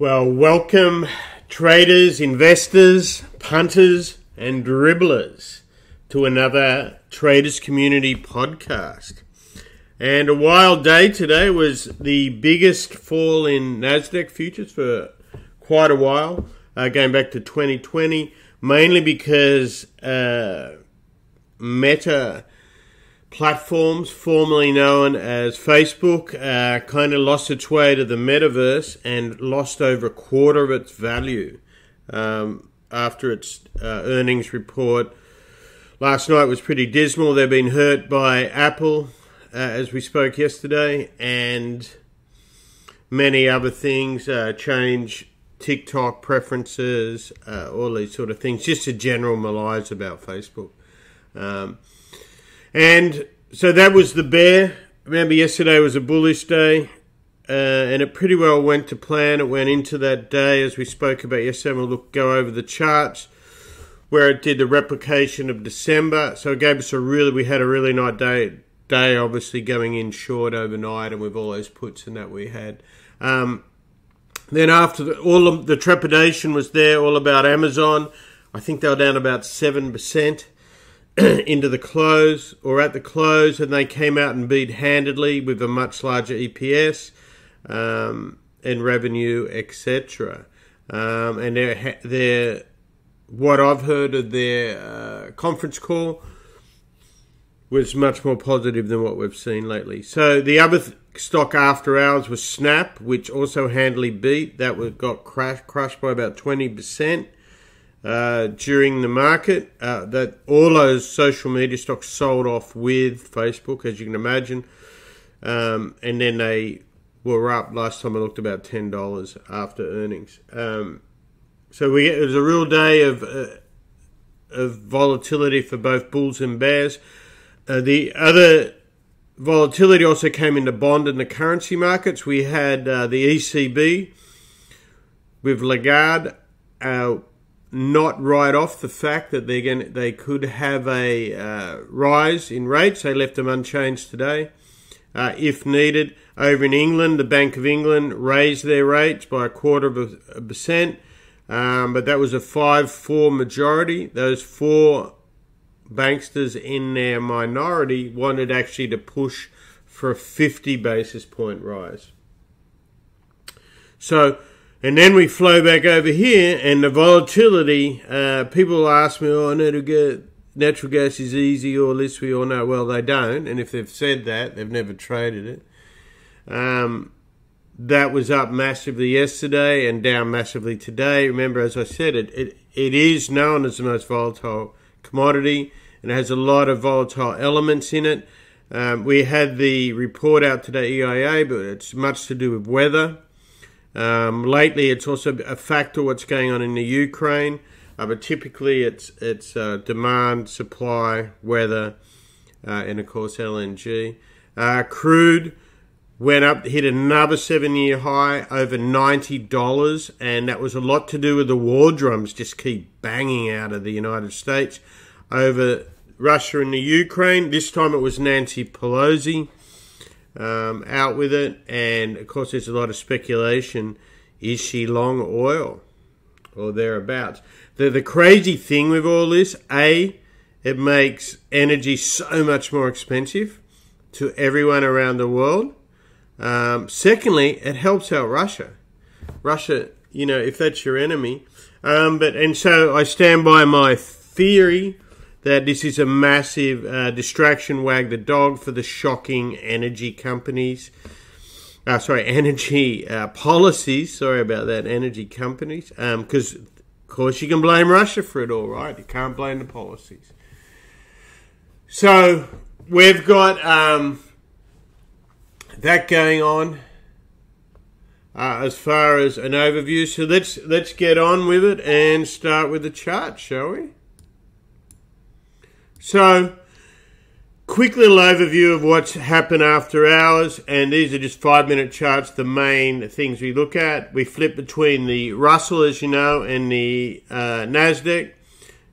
Well, welcome traders, investors, punters, and dribblers to another Traders Community podcast. And a wild day today was the biggest fall in Nasdaq futures for quite a while, uh, going back to 2020, mainly because uh, Meta platforms, formerly known as Facebook, uh, kind of lost its way to the metaverse and lost over a quarter of its value um, after its uh, earnings report. Last night was pretty dismal. They've been hurt by Apple, uh, as we spoke yesterday, and many other things, uh, change TikTok preferences, uh, all these sort of things. Just a general malaise about Facebook. Um, and so that was the bear. Remember, yesterday was a bullish day, uh, and it pretty well went to plan. It went into that day as we spoke about yesterday. We'll look, go over the charts where it did the replication of December. So it gave us a really, we had a really nice day. Day obviously going in short overnight, and with all those puts and that we had. Um, then after the, all of the trepidation was there, all about Amazon. I think they were down about seven percent. into the close or at the close, and they came out and beat handedly with a much larger EPS um, and revenue, etc. Um, and their, their what I've heard of their uh, conference call was much more positive than what we've seen lately. So the other th- stock after hours was Snap, which also handily beat. That was got crash, crushed by about twenty percent. Uh, during the market. Uh, that all those social media stocks sold off with Facebook, as you can imagine, um, and then they were up last time I looked about ten dollars after earnings. Um, so we it was a real day of uh, of volatility for both bulls and bears. Uh, the other volatility also came into bond and the currency markets. We had uh, the ECB with Lagarde not write off the fact that they're going they could have a uh, rise in rates. They left them unchanged today. Uh, if needed, over in England, the Bank of England raised their rates by a quarter of a, percent, um, but that was a 5 4 majority. Those four banksters in their minority wanted actually to push for a 50 basis point rise. So, and then we flow back over here, and the volatility. Uh, people ask me, "Oh, natural gas, natural gas is easy," or this we all know. Well, they don't, and if they've said that, they've never traded it. Um, that was up massively yesterday and down massively today. Remember, as I said, it it, it is known as the most volatile commodity, and it has a lot of volatile elements in it. Um, we had the report out today, EIA, but it's much to do with weather. Um, lately, it's also a factor what's going on in the Ukraine, uh, but typically it's it's uh, demand, supply, weather, uh, and of course LNG. Uh, crude went up, hit another seven-year high, over ninety dollars, and that was a lot to do with the war drums just keep banging out of the United States over Russia and the Ukraine. This time it was Nancy Pelosi um, out with it. And of course, there's a lot of speculation is she long oil or thereabouts? The, the crazy thing with all this, A, it makes energy so much more expensive to everyone around the world. Um, secondly, it helps out Russia. Russia, you know, if that's your enemy. Um, but and so I stand by my theory that this is a massive uh, distraction wag the dog for the shocking energy companies. Uh, sorry, energy uh, policies. Sorry about that, energy companies. Because, um, of course, you can blame Russia for it all, right? You can't blame the policies. So, we've got um, that going on. Uh, as far as an overview, so let's let's get on with it and start with the chart, shall we? So, quick little overview of what's happened after hours, and these are just five minute charts, the main things we look at. We flip between the Russell, as you know, and the uh, NASDAQ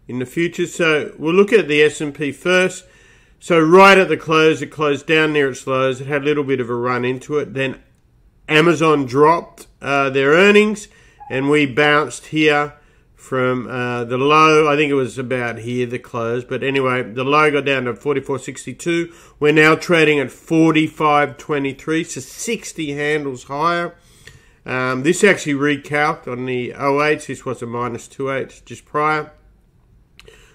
in the future. So, we'll look at the S&P first. So, right at the close, it closed down near its lows. It had a little bit of a run into it. Then Amazon dropped uh, their earnings, and we bounced here from uh, the low. I think it was about here the close, but anyway, the low got down to 44.62. We're now trading at 45.23, so 60 handles higher. Um, this actually recalced on the 08s. This was a minus 28 just prior.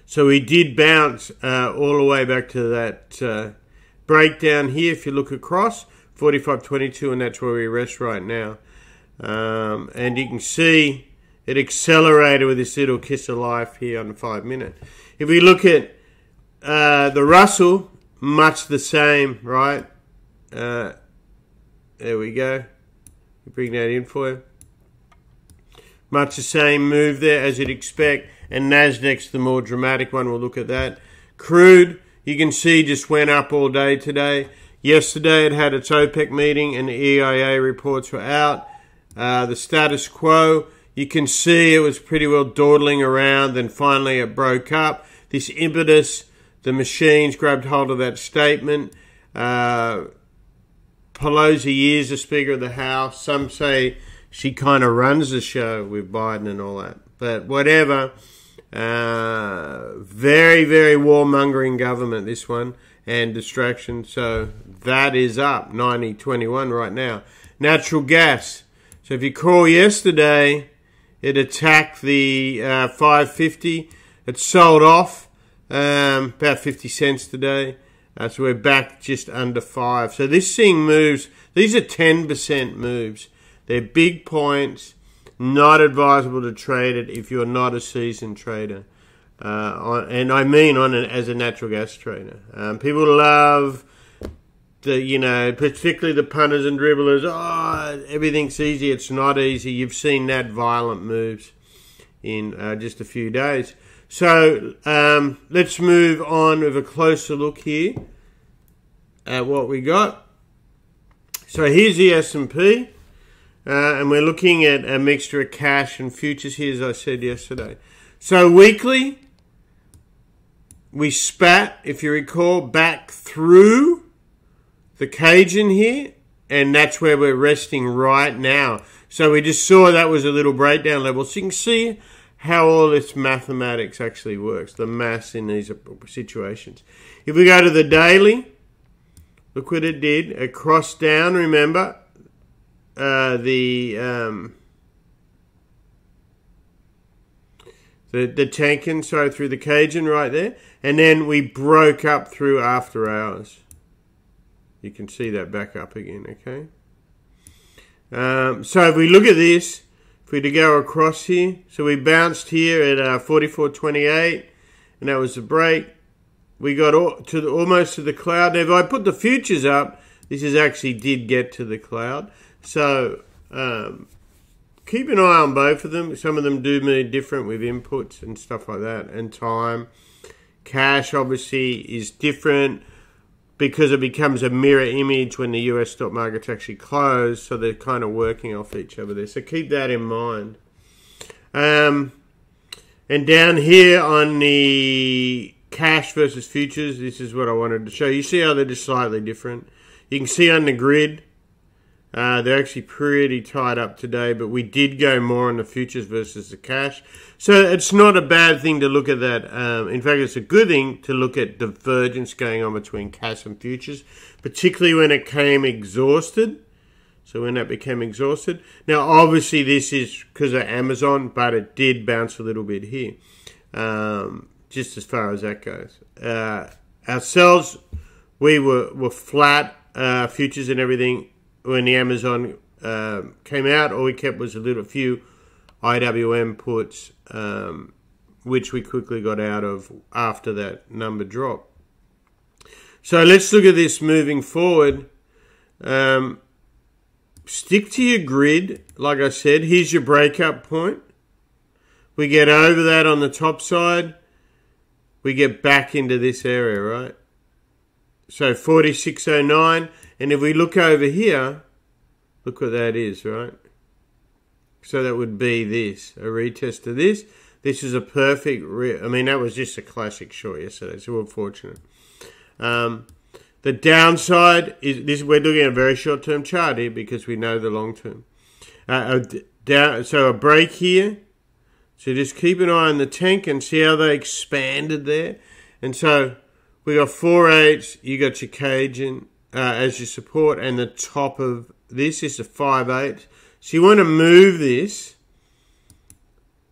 So we did bounce uh, all the way back to that uh, breakdown here. If you look across, 45.22, and that's where we rest right now. Um, and you can see it accelerated with this little kiss of life here on the five minute. If we look at uh, the Russell, much the same, right? Uh, there we go. Bring that in for you. Much the same move there as you'd expect. And Nasdaq's the more dramatic one. We'll look at that. Crude, you can see, just went up all day today. Yesterday it had its OPEC meeting and the EIA reports were out. Uh, the status quo, you can see it was pretty well dawdling around. Then finally it broke up. This impetus, the machines grabbed hold of that statement. Uh, Pelosi is the Speaker of the House. Some say she kind of runs the show with Biden and all that. But whatever. Uh, very, very warmongering government, this one, and distraction. So that is up 90 21 right now. Natural gas. So if you call yesterday, it attacked the uh, 550. It sold off um, about 50 cents today. Uh, so we're back just under five. So this thing moves. These are 10% moves. They're big points. Not advisable to trade it if you're not a seasoned trader. Uh, and I mean on an, as a natural gas trader. Um, people love the, you know, particularly the punters and dribblers. Oh, everything's easy. It's not easy. You've seen that violent moves in uh, just a few days. So um, let's move on with a closer look here at what we got. So here's the S&P, uh, and we're looking at a mixture of cash and futures here, as I said yesterday. So weekly, we spat, if you recall, back through the Kijun here, and that's where we're resting right now. So we just saw that was a little breakdown level. So you can see how all this mathematics actually works, the mass in these situations. If we go to the daily, look what it did. It crossed down, remember, uh, the, um, the, the so through the Kijun right there. And then we broke up through after hours. You can see that back up again, okay? Um, so if we look at this, if we to go across here, so we bounced here at uh, 44.28, and that was the break. We got all, to the, almost to the cloud. Now, if I put the futures up, this is actually did get to the cloud. So um, keep an eye on both of them. Some of them do mean different with inputs and stuff like that, and time. Cash obviously is different because it becomes a mirror image when the US stock market's actually closed, so they're kind of working off each other there. So keep that in mind. Um, and down here on the cash versus futures, this is what I wanted to show you. See how they're just slightly different. You can see on the grid, uh, they're actually pretty tied up today, but we did go more on the futures versus the cash. So it's not a bad thing to look at that. Um, in fact, it's a good thing to look at divergence going on between cash and futures, particularly when it came exhausted. So when that became exhausted. Now, obviously, this is because of Amazon, but it did bounce a little bit here, um, just as far as that goes. Uh, ourselves, we were, were flat, uh, futures and everything when the Amazon uh, came out, all we kept was a little few IWM puts, um, which we quickly got out of after that number drop. So let's look at this moving forward. Um, stick to your grid. Like I said, here's your breakup point. We get over that on the top side. We get back into this area, right? So 4609. And if we look over here, look what that is, right? So that would be this, a retest of this. This is a perfect, I mean, that was just a classic short yesterday, so we're fortunate. Um, the downside is this. We're looking at a very short-term chart here because we know the long term. uh, down, so a break here. So just keep an eye on the tank and see how they expanded there. And so we got four eights. You got your Kijun uh, as your support, and the top of this is a five eight. So you want to move this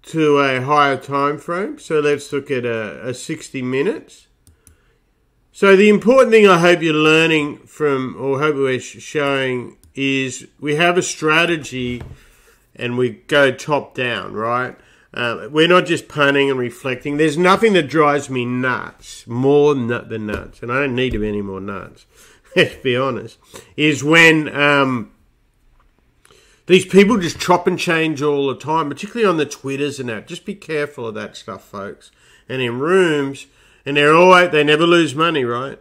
to a higher time frame. So let's look at a, a 60 minutes. So the important thing I hope you're learning from, or hope we're showing, is we have a strategy and we go top down, right? Uh, we're not just punting and reflecting. There's nothing that drives me nuts more than nuts, and I don't need to be any more nuts. Let's be honest. Is when um, these people just chop and change all the time, particularly on the Twitters and that. Just be careful of that stuff, folks. And in rooms, and they're always they never lose money, right?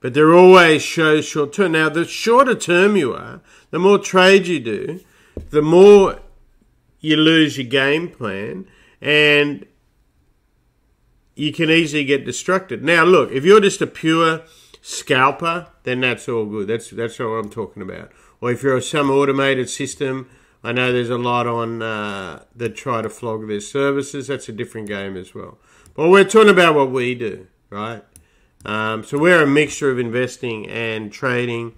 But they're always show short term. Now, the shorter term you are, the more trade you do, the more you lose your game plan, and you can easily get distracted. Now, look, if you're just a pure scalper, then that's all good. That's that's what I'm talking about or if you're some automated system, I know there's a lot on uh, that try to flog their services. That's a different game as well. But we're talking about what we do, right? Um, so we're a mixture of investing and trading.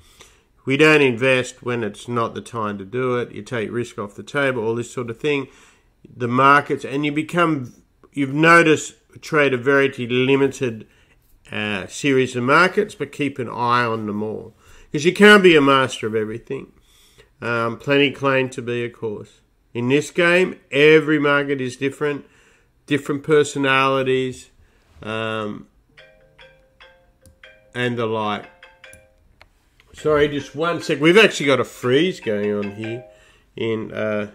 We don't invest when it's not the time to do it. You take risk off the table, all this sort of thing. The markets, and you become, you've noticed, trade a very limited uh, series of markets, but keep an eye on them all because you can't be a master of everything. Um, plenty claim to be, of course. In this game, every market is different, different personalities, um, and the like. Sorry, just one sec. We've actually got a freeze going on here in. Uh,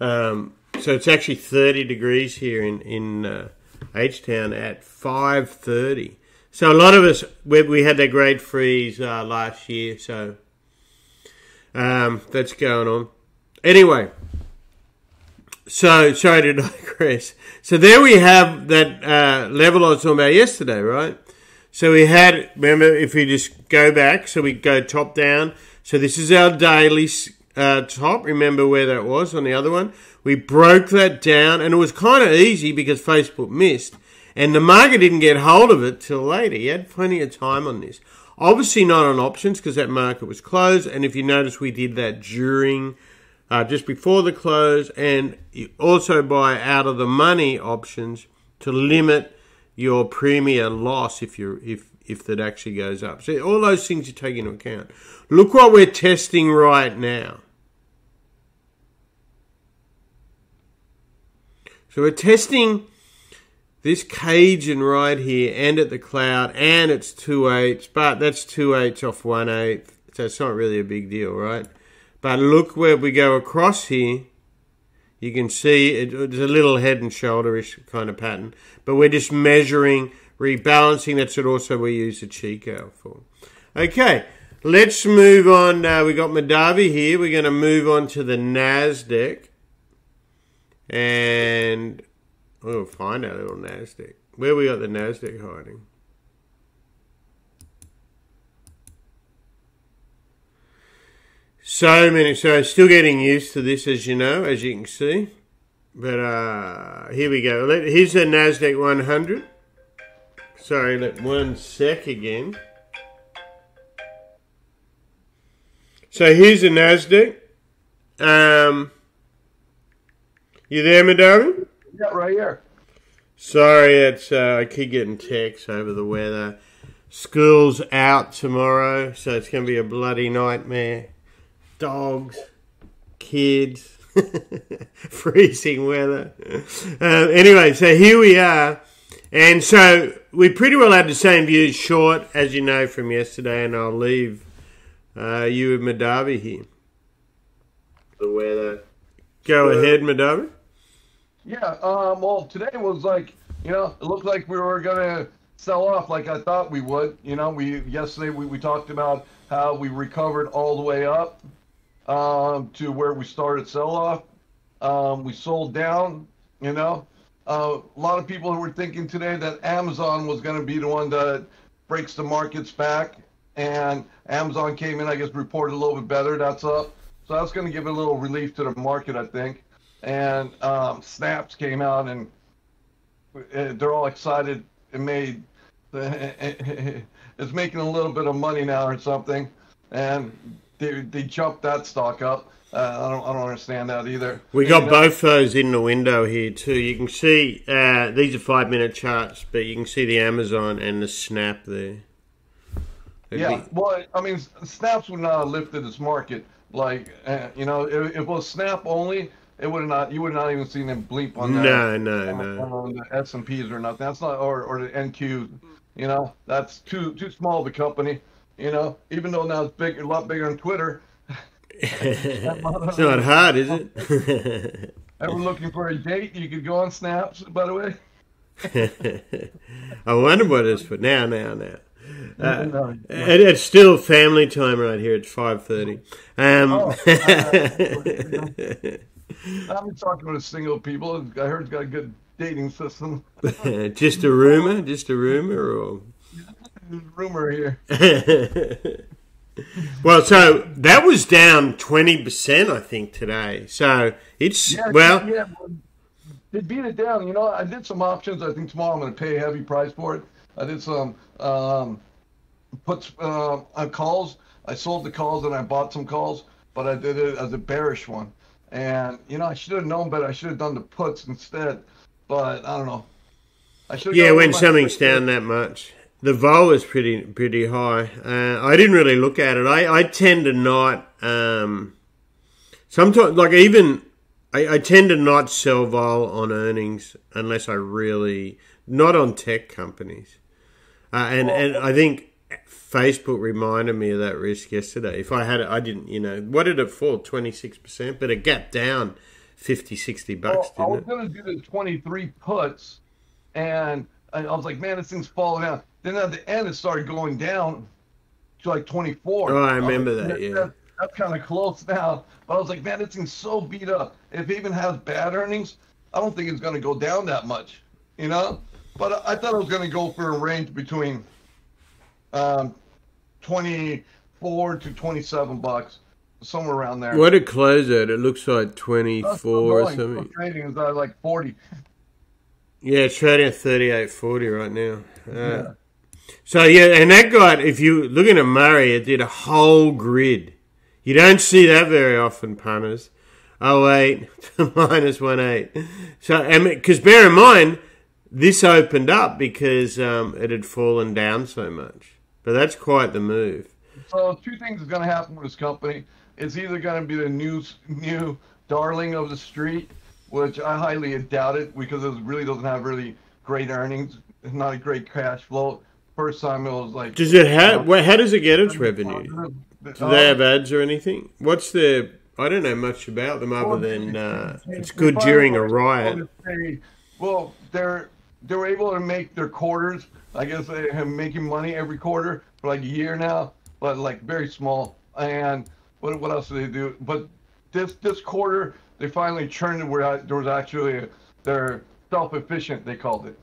um, so it's actually 30 degrees here in in uh, H Town at 5:30. So a lot of us we, we had that great freeze uh, last year, so um, that's going on. Anyway, so sorry to digress. So there we have that uh, level I was talking about yesterday, right? So we had remember if we just go back, so we go top down. So this is our daily uh, top. Remember where that was on the other one? We broke that down, and it was kind of easy because Facebook missed. And the market didn't get hold of it till later. He had plenty of time on this. Obviously not on options because that market was closed. And if you notice, we did that during, uh, just before the close, and you also buy out of the money options to limit your premier loss if you if if that actually goes up. So all those things you take into account. Look what we're testing right now. So we're testing this Kijun right here and at the cloud and it's two eighths, but that's two eighths off one eighth, so it's not really a big deal, right? But look where we go across here. You can see it, it's a little head and shoulderish kind of pattern, but we're just measuring, rebalancing. That's what also we use the Chikou for. Okay, let's move on. Uh, we got Madavi here. We're going to move on to the Nasdaq, and We'll find our little Nasdaq. Where we got the Nasdaq hiding? So many. So still getting used to this, as you know, as you can see. But uh, here we go. Let, here's the Nasdaq 100. Sorry, let one sec again. So here's the Nasdaq. Um, you there, Madari? Yeah, right here. Sorry, it's uh, I keep getting texts over the weather. School's out tomorrow, so it's going to be a bloody nightmare. Dogs, kids, freezing weather. Uh, anyway, so here we are. And so we pretty well had the same views short, as you know from yesterday, and I'll leave uh, you with Madavi here. The weather. Go ahead, Madavi. Yeah, um, well, today was like, you know, it looked like we were gonna sell off like I thought we would. You know, we yesterday we, we talked about how we recovered all the way up um, to where we started sell off. Um, we sold down. You know, uh, a lot of people were thinking today that Amazon was going to be the one that breaks the markets back, and Amazon came in, I guess, reported a little bit better. That's up. So that's going to give a little relief to the market, I think. And um, Snaps came out, and uh, they're all excited. It made it's making a little bit of money now or something, and they they jumped that stock up. Uh, I don't I don't understand that either. We got uh, both those in the window here too. You can see uh, these are five minute charts, but you can see the Amazon and the Snap there. It'd yeah, be... well, I mean, Snaps would not have lifted this market. Like, uh, you know, if, if it was Snap only, it would have not. You would not even seen them bleep on that. No, no, no. On the S and P's or nothing. That's not, or or the NQ. You know, that's too too small of a company. You know, even though now it's big, a lot bigger on Twitter. it's not hard, is it? Ever looking for a date? You could go on Snaps, by the way. I wonder what it is for now, now, now. Uh, it, it's still family time right here. It's five thirty. Um, oh, I've been talking with single people. I heard it's got a good dating system. just a rumor? Just a rumor, or rumor here. well, so that was down twenty percent, I think, today. So it's yeah, well. Yeah, they beat it down. You know, I did some options. I think tomorrow I'm going to pay a heavy price for it. I did some um, puts uh, on calls. I sold the calls and I bought some calls, but I did it as a bearish one. And you know, I should have known better. I should have done the puts instead. But I don't know. I should. Yeah, when something's down that much, the vol is pretty pretty high. Uh, I didn't really look at it. I, I tend to not. Um, sometimes, like even I, I tend to not sell vol on earnings unless I really not on tech companies. Uh, and and I think Facebook reminded me of that risk yesterday. If I had it, I didn't, you know, what did it fall? 26%, but it gapped down 50, 60 bucks, well, I was going to do the 23 puts, and I was like, man, this thing's falling down. Then at the end, it started going down to like 24. Oh, I remember I like, that, yeah. That, that's kind of close now. But I was like, man, this thing's so beat up. If it even has bad earnings, I don't think it's going to go down that much, you know? But I thought it was going to go for a range between – um, 24 to 27 bucks, somewhere around there. What did it close at? It looks like 24 or something. trading is like 40. Yeah, it's trading at 38.40 right now. Uh, yeah. So yeah, and that got if you looking at Murray, it did a whole grid. You don't see that very often, punters. Oh eight to minus one eight. So, because bear in mind, this opened up because um, it had fallen down so much. But that's quite the move. So two things is going to happen with this company. It's either going to be the new new darling of the street, which I highly doubt it because it really doesn't have really great earnings. It's not a great cash flow. First time it was like. Does it have? Well, how does it get its revenue? Do they have ads or anything? What's the? I don't know much about them other than uh, it's good during a riot. Well, they're they were able to make their quarters I guess they have making money every quarter for like a year now, but like very small. And what what else do they do? But this this quarter they finally turned it where there was actually a, they're self-efficient. They called it.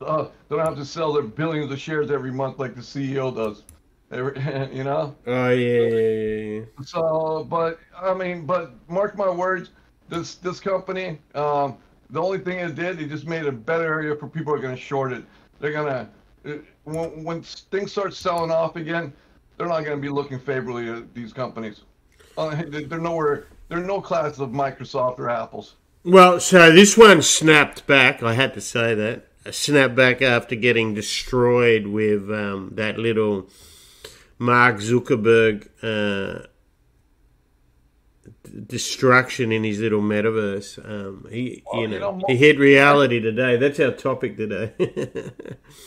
Uh, they don't have to sell their billions of shares every month like the CEO does. Every, you know. Oh yeah, yeah, yeah. So, but I mean, but mark my words, this this company, um, the only thing it did, it just made a better area for people who are going to short it. They're gonna when, when things start selling off again, they're not going to be looking favorably at these companies. Uh, they're nowhere. They're no class of Microsoft or Apple's. Well, so this one snapped back. I had to say that snapped back after getting destroyed with um, that little Mark Zuckerberg uh, destruction in his little metaverse. Um, he, well, you, know, you know, he hit reality today. That's our topic today.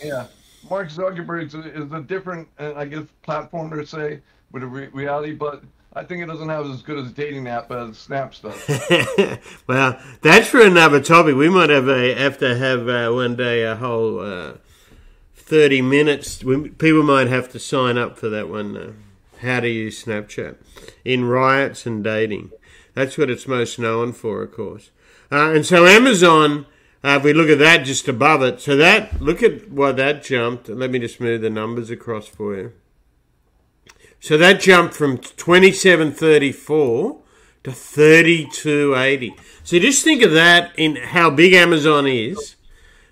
yeah. Mark Zuckerberg is a, is a different, uh, I guess, platform to say with a re- reality, but I think it doesn't have as good as dating app as Snap stuff. well, that's for another topic. We might have a, have to have uh, one day a whole uh, thirty minutes. We, people might have to sign up for that one. Uh, how to use Snapchat in riots and dating. That's what it's most known for, of course. Uh, and so Amazon uh, if we look at that just above it, so that look at why that jumped. Let me just move the numbers across for you. So that jumped from 27.34 to 32.80. So just think of that in how big Amazon is.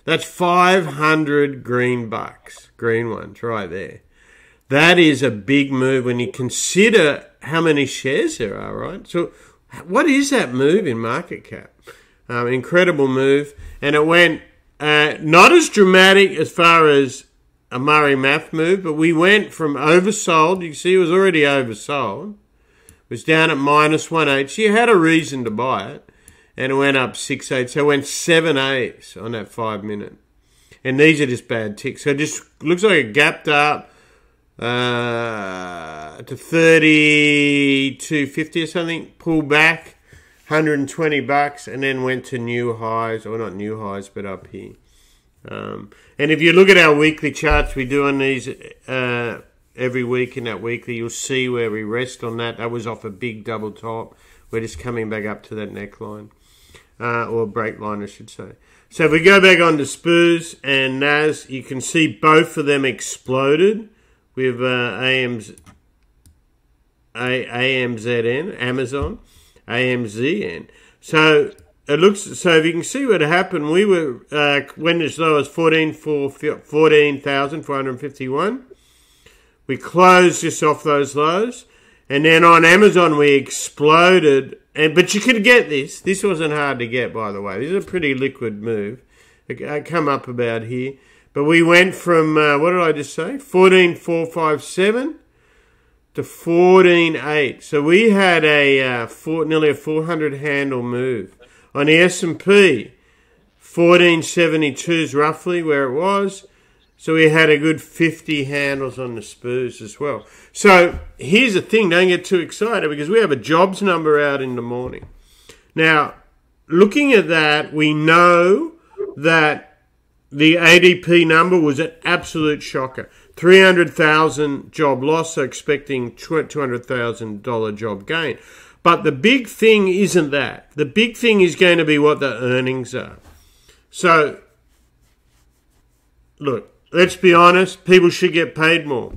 That's 500 green bucks, green ones right there. That is a big move when you consider how many shares there are, right? So what is that move in market cap? Um, incredible move. And it went uh, not as dramatic as far as a Murray Math move, but we went from oversold. You see it was already oversold. It was down at minus one eight. So you had a reason to buy it, and it went up six eight. So it went seven eights on that five minute. And these are just bad ticks. So it just looks like it gapped up uh, to thirty two fifty or something. pull back 120 bucks, and then went to new highs, or not new highs, but up here. Um, and if you look at our weekly charts, we do on these uh, every week in that weekly, you'll see where we rest on that. That was off a big double top. We're just coming back up to that neckline, uh, or break line, I should say. So if we go back on to SPOOS and NAS, you can see both of them exploded with uh, AM's, A, AMZN, Amazon. AMZN. So it looks so if you can see what happened, we were uh, went as low as 14 for 14,451. We closed just off those lows, and then on Amazon we exploded. And but you could get this. This wasn't hard to get, by the way. This is a pretty liquid move. It come up about here, but we went from uh, what did I just say? 14,457 to 14.8. So we had a uh, four, nearly a 400 handle move. On the S&P, 1472 is roughly where it was. So we had a good 50 handles on the SPOOS as well. So here's the thing, don't get too excited because we have a jobs number out in the morning. Now, looking at that, we know that the ADP number was an absolute shocker. 300,000 job loss, so expecting $200,000 job gain. But the big thing isn't that. The big thing is going to be what the earnings are. So, look, let's be honest, people should get paid more,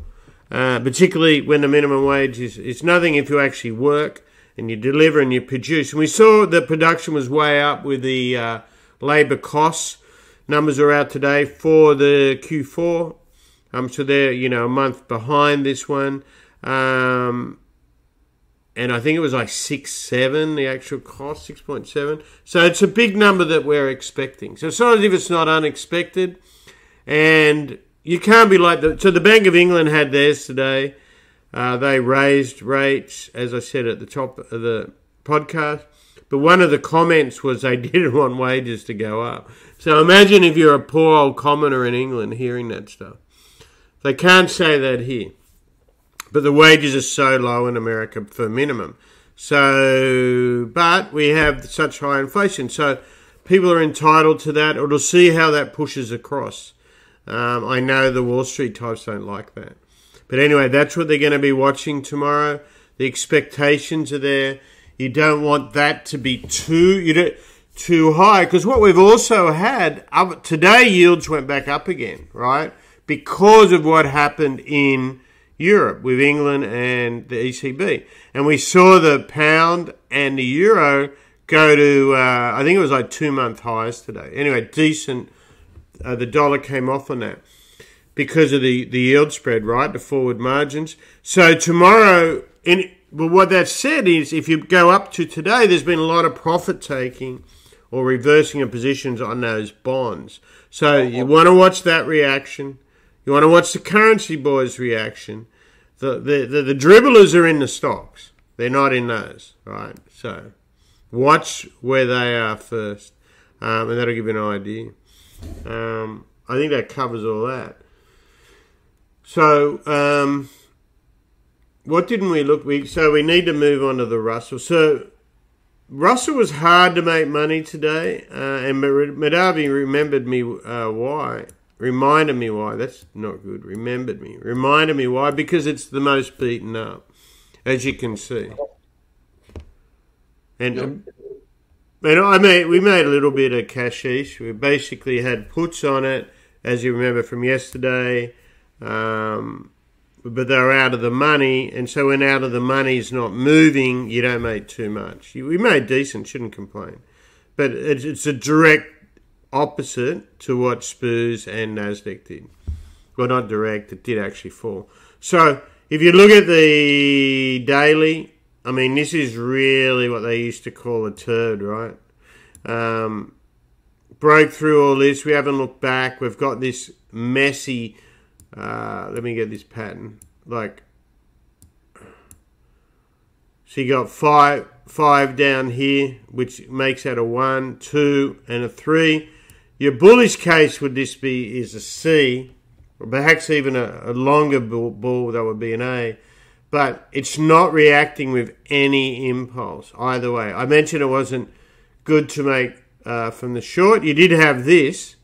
uh, particularly when the minimum wage is it's nothing if you actually work and you deliver and you produce. And we saw that production was way up with the uh, labour costs. Numbers are out today for the Q4 um, so they're you know a month behind this one, um, and I think it was like six seven the actual cost six point seven. So it's a big number that we're expecting. So it's not if it's not unexpected, and you can't be like the. So the Bank of England had theirs today. Uh, they raised rates, as I said at the top of the podcast. But one of the comments was they didn't want wages to go up. So imagine if you're a poor old commoner in England hearing that stuff. They can't say that here. But the wages are so low in America for minimum. So, but we have such high inflation. So people are entitled to that, to see how that pushes across. Um, I know the Wall Street types don't like that. But anyway, that's what they're going to be watching tomorrow. The expectations are there. You don't want that to be too you don't, too high because what we've also had today yields went back up again, right? Because of what happened in Europe with England and the ECB. And we saw the pound and the euro go to, uh, I think it was like two month highs today. Anyway, decent. Uh, the dollar came off on that because of the, the yield spread, right? The forward margins. So tomorrow, in, but what that said is if you go up to today, there's been a lot of profit taking or reversing of positions on those bonds. So you want to watch that reaction. You want to watch the currency boys' reaction. The, the, the, the dribblers are in the stocks. They're not in those, right? So watch where they are first, um, and that'll give you an idea. Um, I think that covers all that. So, um, what didn't we look? We so we need to move on to the Russell. So Russell was hard to make money today, uh, and Madavi remembered me uh, why. Reminded me why. That's not good. Remembered me. Reminded me why. Because it's the most beaten up, as you can see. And, and I made, we made a little bit of cashish. We basically had puts on it, as you remember from yesterday. Um, but they're out of the money, and so when out of the money is not moving, you don't make too much. We made decent, shouldn't complain, but it's, it's a direct opposite to what Spurs and Nasdaq did. Well, not direct; it did actually fall. So if you look at the daily, I mean, this is really what they used to call a turd, right? Um, broke through all this. We haven't looked back. We've got this messy. Uh, let me get this pattern. Like, so you got five, five down here, which makes that a one, two, and a three. Your bullish case would this be is a C, or perhaps even a, a longer bull, bull that would be an A but it's not reacting with any impulse either way. I mentioned it wasn't good to make uh, from the short. You did have this,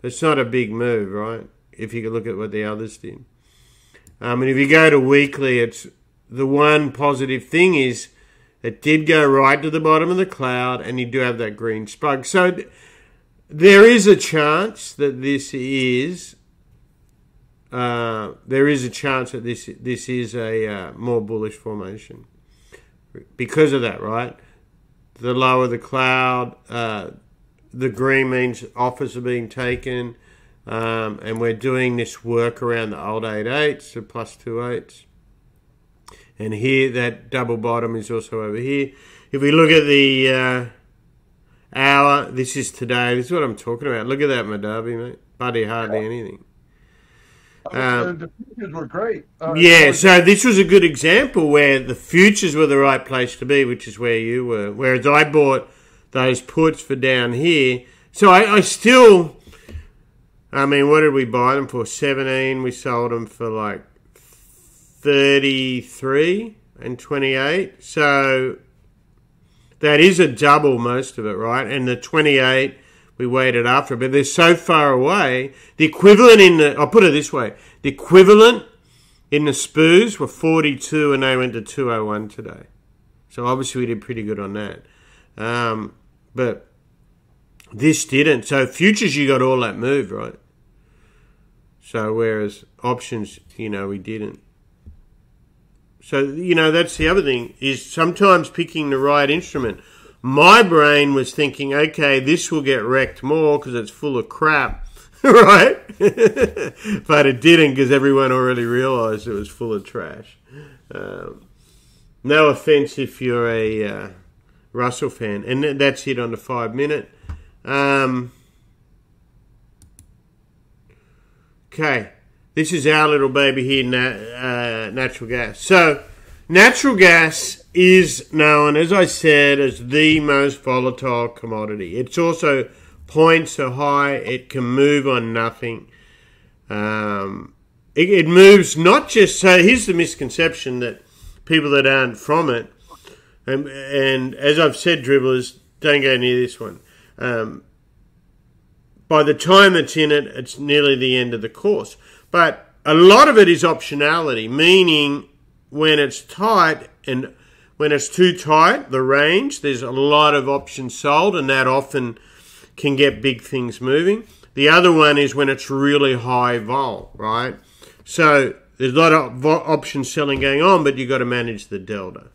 but it's not a big move, right? If you look at what the others did. Um, and if you go to weekly, it's the one positive thing is it did go right to the bottom of the cloud, and you do have that green spike. So there is a chance that this is uh, there is a chance that this this is a uh, more bullish formation because of that, right? The lower the cloud, uh, the green means offers are being taken, um, and we're doing this work around the old eight eights, so plus two eights. And here, that double bottom is also over here. If we look at the uh, hour, this is today. This is what I'm talking about. Look at that Madavi, mate. Buddy, hardly anything. Um, the futures were great. Uh, yeah, so this was a good example where the futures were the right place to be, which is where you were. Whereas I bought those puts for down here. So I, I still, I mean, what did we buy them for? 17. We sold them for like 33 and 28. So that is a double most of it, right? And the 28 we waited after, but they're so far away. The equivalent in the, I'll put it this way, the equivalent in the Spurs were 42 and they went to 201 today. So obviously we did pretty good on that. Um, but this didn't. So futures, you got all that move, right? So whereas options, you know, we didn't. So, you know, that's the other thing is sometimes picking the right instrument. My brain was thinking, okay, this will get wrecked more because it's full of crap, right? but it didn't because everyone already realized it was full of trash. Um, no offense if you're a uh, Russell fan. And that's it on the five minute. Um, okay, this is our little baby here, uh, natural gas. So, natural gas is known, as I said, as the most volatile commodity. It's also points so high it can move on nothing. Um, it, it, moves not just so. Here's the misconception that people that aren't from it, and, and as I've said, dribblers don't go near this one. Um, by the time it's in it, it's nearly the end of the course. But a lot of it is optionality, meaning when it's tight and when it's too tight, the range, there's a lot of options sold, and that often can get big things moving. The other one is when it's really high vol, right? So there's a lot of option selling going on, but you've got to manage the delta.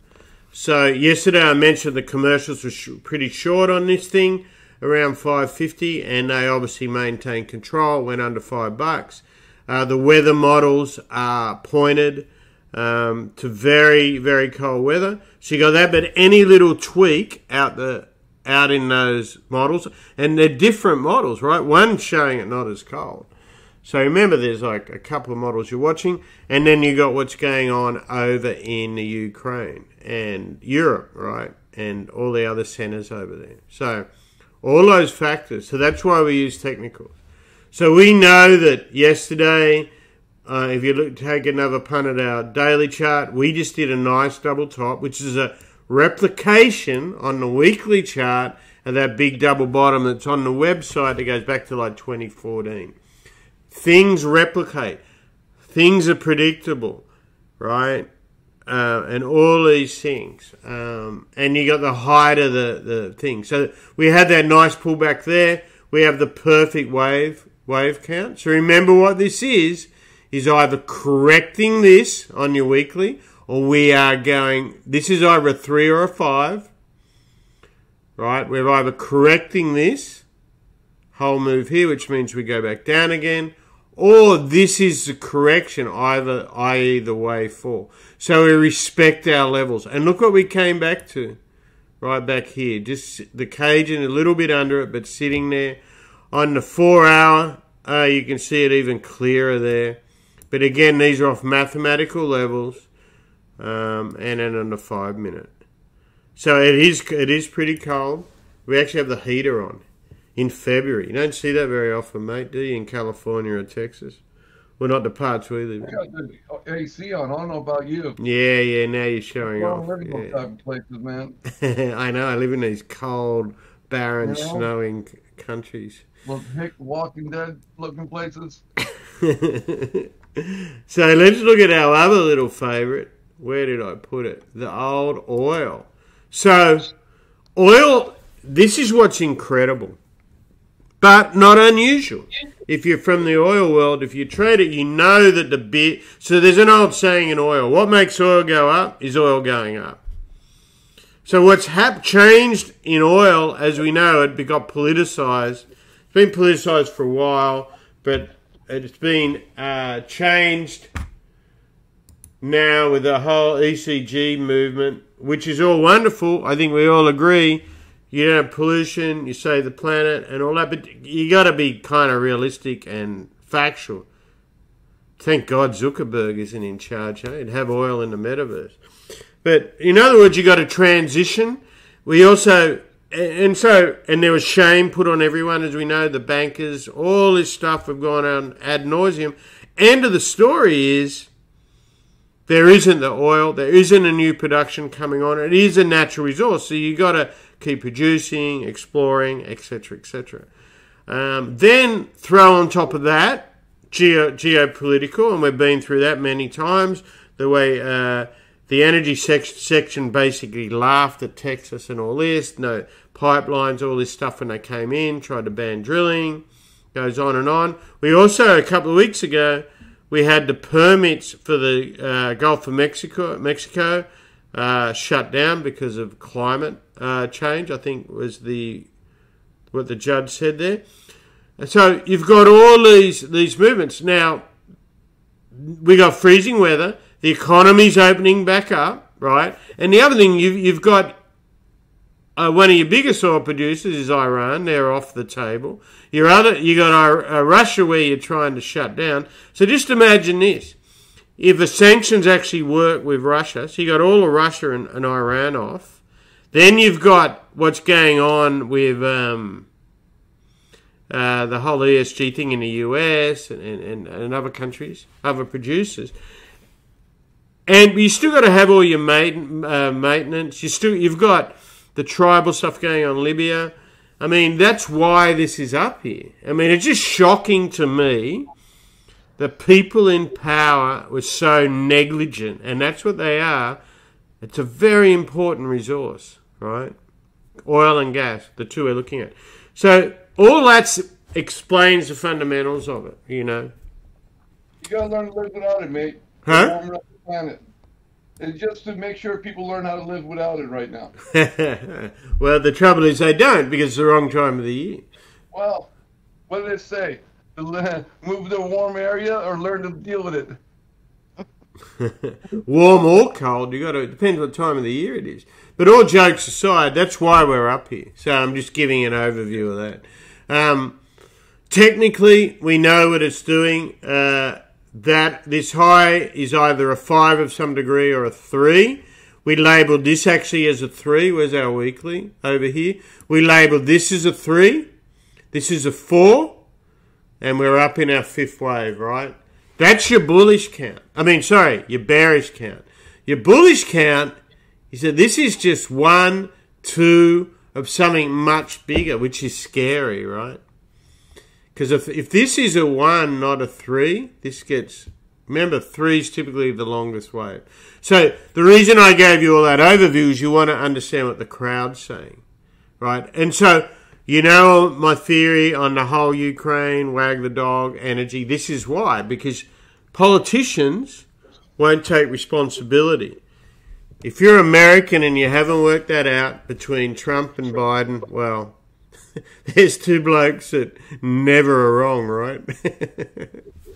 So yesterday I mentioned the commercials were sh- pretty short on this thing, around 550, and they obviously maintained control, went under five bucks. Uh, the weather models are pointed um, to very very cold weather. So you got that, but any little tweak out the out in those models, and they're different models, right? One showing it not as cold. So remember, there's like a couple of models you're watching, and then you got what's going on over in the Ukraine and Europe, right, and all the other centers over there. So all those factors. So that's why we use technicals. So we know that yesterday uh, if you look, take another punt at our daily chart, we just did a nice double top, which is a replication on the weekly chart of that big double bottom that's on the website that goes back to like 2014. Things replicate, things are predictable, right? Uh, and all these things. Um, and you got the height of the, the thing. So we had that nice pullback there. We have the perfect wave wave count. So remember what this is is either correcting this on your weekly or we are going, this is either a three or a five, right? We're either correcting this whole move here, which means we go back down again, or this is the correction, either, i.e., the way four. So we respect our levels. And look what we came back to, right back here. Just the Kijun a little bit under it, but sitting there. On the four hour, uh, you can see it even clearer there. But again, these are off mathematical levels, um, and then on the five minute. So it is it is pretty cold. We actually have the heater on in February. You don't see that very often, mate, do you, in California or Texas? Well, not the parts we live got the AC on. I don't know about you. Yeah, yeah, now you're showing I off. those Yeah. type of places, man. I know, I live in these cold, barren, You know? snowing countries. Those hick Walking Dead looking places. so let's look at our other little favourite. Where did I put it? The old oil. So, oil, this is what's incredible, but not unusual. If you're from the oil world, if you trade it, you know that the bit. So, there's an old saying in oil what makes oil go up is oil going up. So, what's hap- changed in oil, as we know it, it got politicised. It's been politicised for a while, but it's been uh, changed now with the whole ESG movement, which is all wonderful. I think we all agree. You don't have pollution, you save the planet, and all that, but you got to be kind of realistic and factual. Thank God Zuckerberg isn't in charge. Huh? He'd have oil in the metaverse. But in other words, you got to transition. We also, and so, and there was shame put on everyone, as we know, the bankers, all this stuff have gone on ad nauseum. End of the story is there isn't the oil, there isn't a new production coming on. It is a natural resource, so you got to keep producing, exploring, etc., etc. Um, then throw on top of that geo geopolitical, and we've been through that many times. The way uh, the energy sec- section basically laughed at Texas and all this, no pipelines, all this stuff when they came in, tried to ban drilling, goes on and on. We also a couple of weeks ago we had the permits for the uh, Gulf of Mexico Mexico uh, shut down because of climate uh, change. I think was the what the judge said there. And so you've got all these these movements now. We got freezing weather. The economy's opening back up, right? And the other thing you've you've got uh, one of your biggest oil producers is Iran. They're off the table. Your other, you got uh, Russia where you're trying to shut down. So just imagine this: if the sanctions actually work with Russia, so you got all of Russia and, and Iran off, then you've got what's going on with um, uh, the whole ESG thing in the US and, and, and other countries, other producers. And you still got to have all your uh, maintenance. You still, you've got the tribal stuff going on in Libya. I mean, that's why this is up here. I mean, it's just shocking to me that people in power were so negligent, and that's what they are. It's a very important resource, right? Oil and gas, the two we're looking at. So all that explains the fundamentals of it, you know. You gotta learn to live without it, mate. Huh? Warming up the planet. It's just to make sure people learn how to live without it right now. well, the trouble is they don't because it's the wrong time of the year. Well, what do they say? Move to a warm area or learn to deal with it. Warm or cold, you got to it depends what time of the year it is. But all jokes aside, that's why we're up here. So I'm just giving an overview of that. Um, technically, we know what it's doing. Uh, that this high is either a five of some degree or a three. We labelled this actually as a three. Where's our weekly over here? We labelled this as a three. This is a four, and we're up in our fifth wave, right? That's your bullish count. I mean, sorry, your bearish count. Your bullish count is that this is just one, two of something much bigger, which is scary, right? Because if, if this is a one, not a three, this gets. Remember, three is typically the longest wave. So the reason I gave you all that overview is you want to understand what the crowd's saying, right? And so you know my theory on the whole Ukraine wag the dog energy. This is why because politicians won't take responsibility. If you're American and you haven't worked that out between Trump and Biden, well, there's two blokes that never are wrong, right?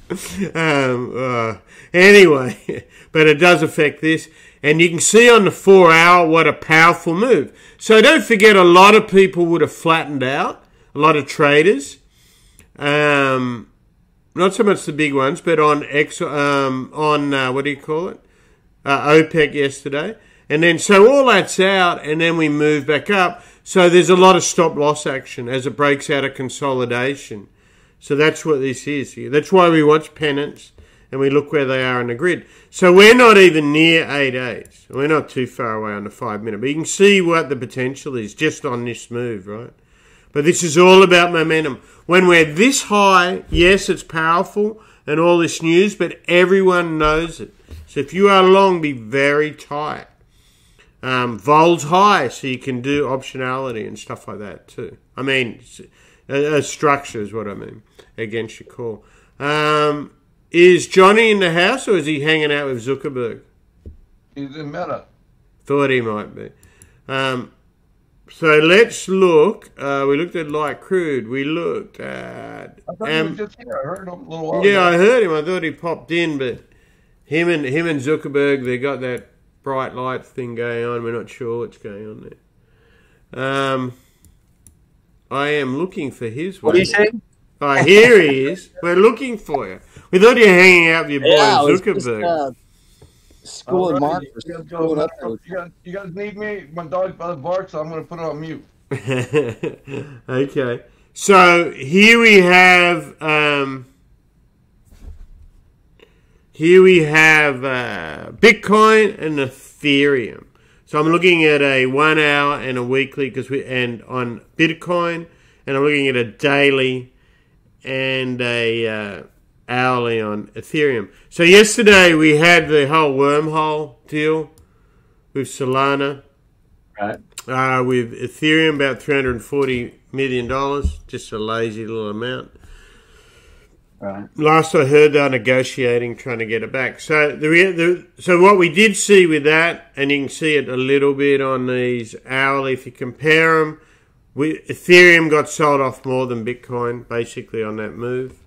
um, uh, anyway, but it does affect this. And you can see on the four hour what a powerful move. So don't forget, a lot of people would have flattened out, a lot of traders. Um, not so much the big ones, but on X, um, on uh, what do you call it? Uh, OPEC yesterday. And then, so all that's out, and then we move back up. So there's a lot of stop loss action as it breaks out of consolidation. So that's what this is here. That's why we watch pennants and we look where they are in the grid. So we're not even near eight eight. We're not too far away on the five minute. But you can see what the potential is just on this move, right? But this is all about momentum. When we're this high, yes, it's powerful and all this news, but everyone knows it. So if you are long, be very tight. Um, vol's high, so you can do optionality and stuff like that too. I mean, a, a structure is what I mean against your call. Um, is Johnny in the house or is he hanging out with Zuckerberg? He's in Meta. Thought he might be. Um, so let's look. Uh, we looked at light crude. We looked at. I thought he um, was just here. I heard him a little while yeah, I heard him. I thought he popped in, but him and him and Zuckerberg, they got that bright lights thing going on. We're not sure what's going on there. Um, I am looking for his What are you saying? Oh, here he is. We're looking for you. We thought you were hanging out with your boy Yeah, I was just, Zuckerberg. uh, schooling Mark you guys, go, up you, guys, you guys need me? My dog barks, so I'm going to put it on mute. okay. So here we have um, here we have uh, Bitcoin and Ethereum. So I'm looking at a one hour and a weekly because we and on Bitcoin, and I'm looking at a daily and a uh, hourly on Ethereum. So yesterday we had the whole wormhole deal with Solana Right. uh, with Ethereum about three hundred and forty million dollars, just a lazy little amount. Right. Last I heard, they're negotiating, trying to get it back. So the, the so what we did see with that, and you can see it a little bit on these hourly. If you compare them, we, Ethereum got sold off more than Bitcoin, basically on that move.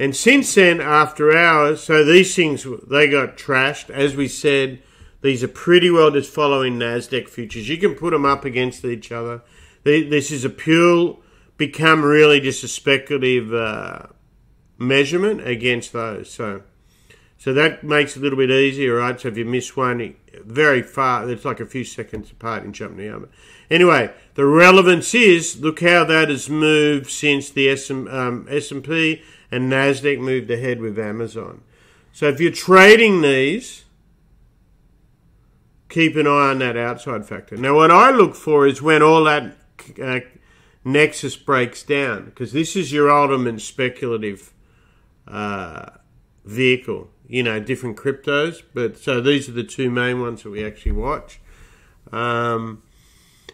And since then, after hours, so these things they got trashed. As we said, these are pretty well just following Nasdaq futures. You can put them up against each other. This is a pure become really just a speculative uh, measurement against those. So, so that makes it a little bit easier, right? So if you miss one, very far, it's like a few seconds apart in jumping the other. Anyway, the relevance is look how that has moved since the S um, and P and Nasdaq moved ahead with Amazon. So if you're trading these, keep an eye on that outside factor. Now, what I look for is when all that uh, nexus breaks down, because this is your ultimate speculative uh, vehicle. You know, different cryptos, but so these are the two main ones that we actually watch. Um,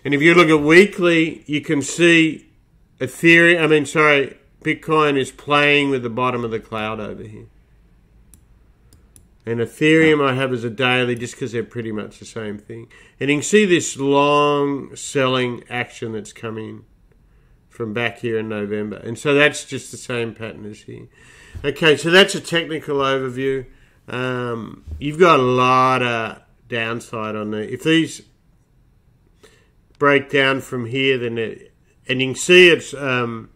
and if you look at weekly, you can see Ethereum. I mean, sorry, Bitcoin is playing with the bottom of the cloud over here. And Ethereum I have as a daily just because they're pretty much the same thing. And you can see this long selling action that's coming from back here in November. And so that's just the same pattern as here. Okay, so that's a technical overview. Um, you've got a lot of downside on there. If these break down from here, then it, and you can see it's um,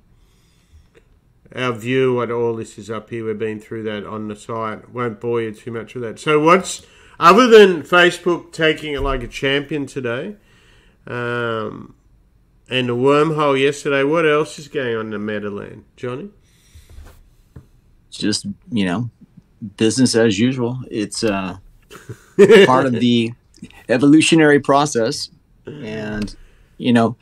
our view what all this is up here. We've been through that on the site. Won't bore you too much with that. So what's other than Facebook taking it like a champion today, um, and the wormhole yesterday? What else is going on in the Meadowland, Johnny? Just you know, business as usual. It's uh, part of the evolutionary process, and you know,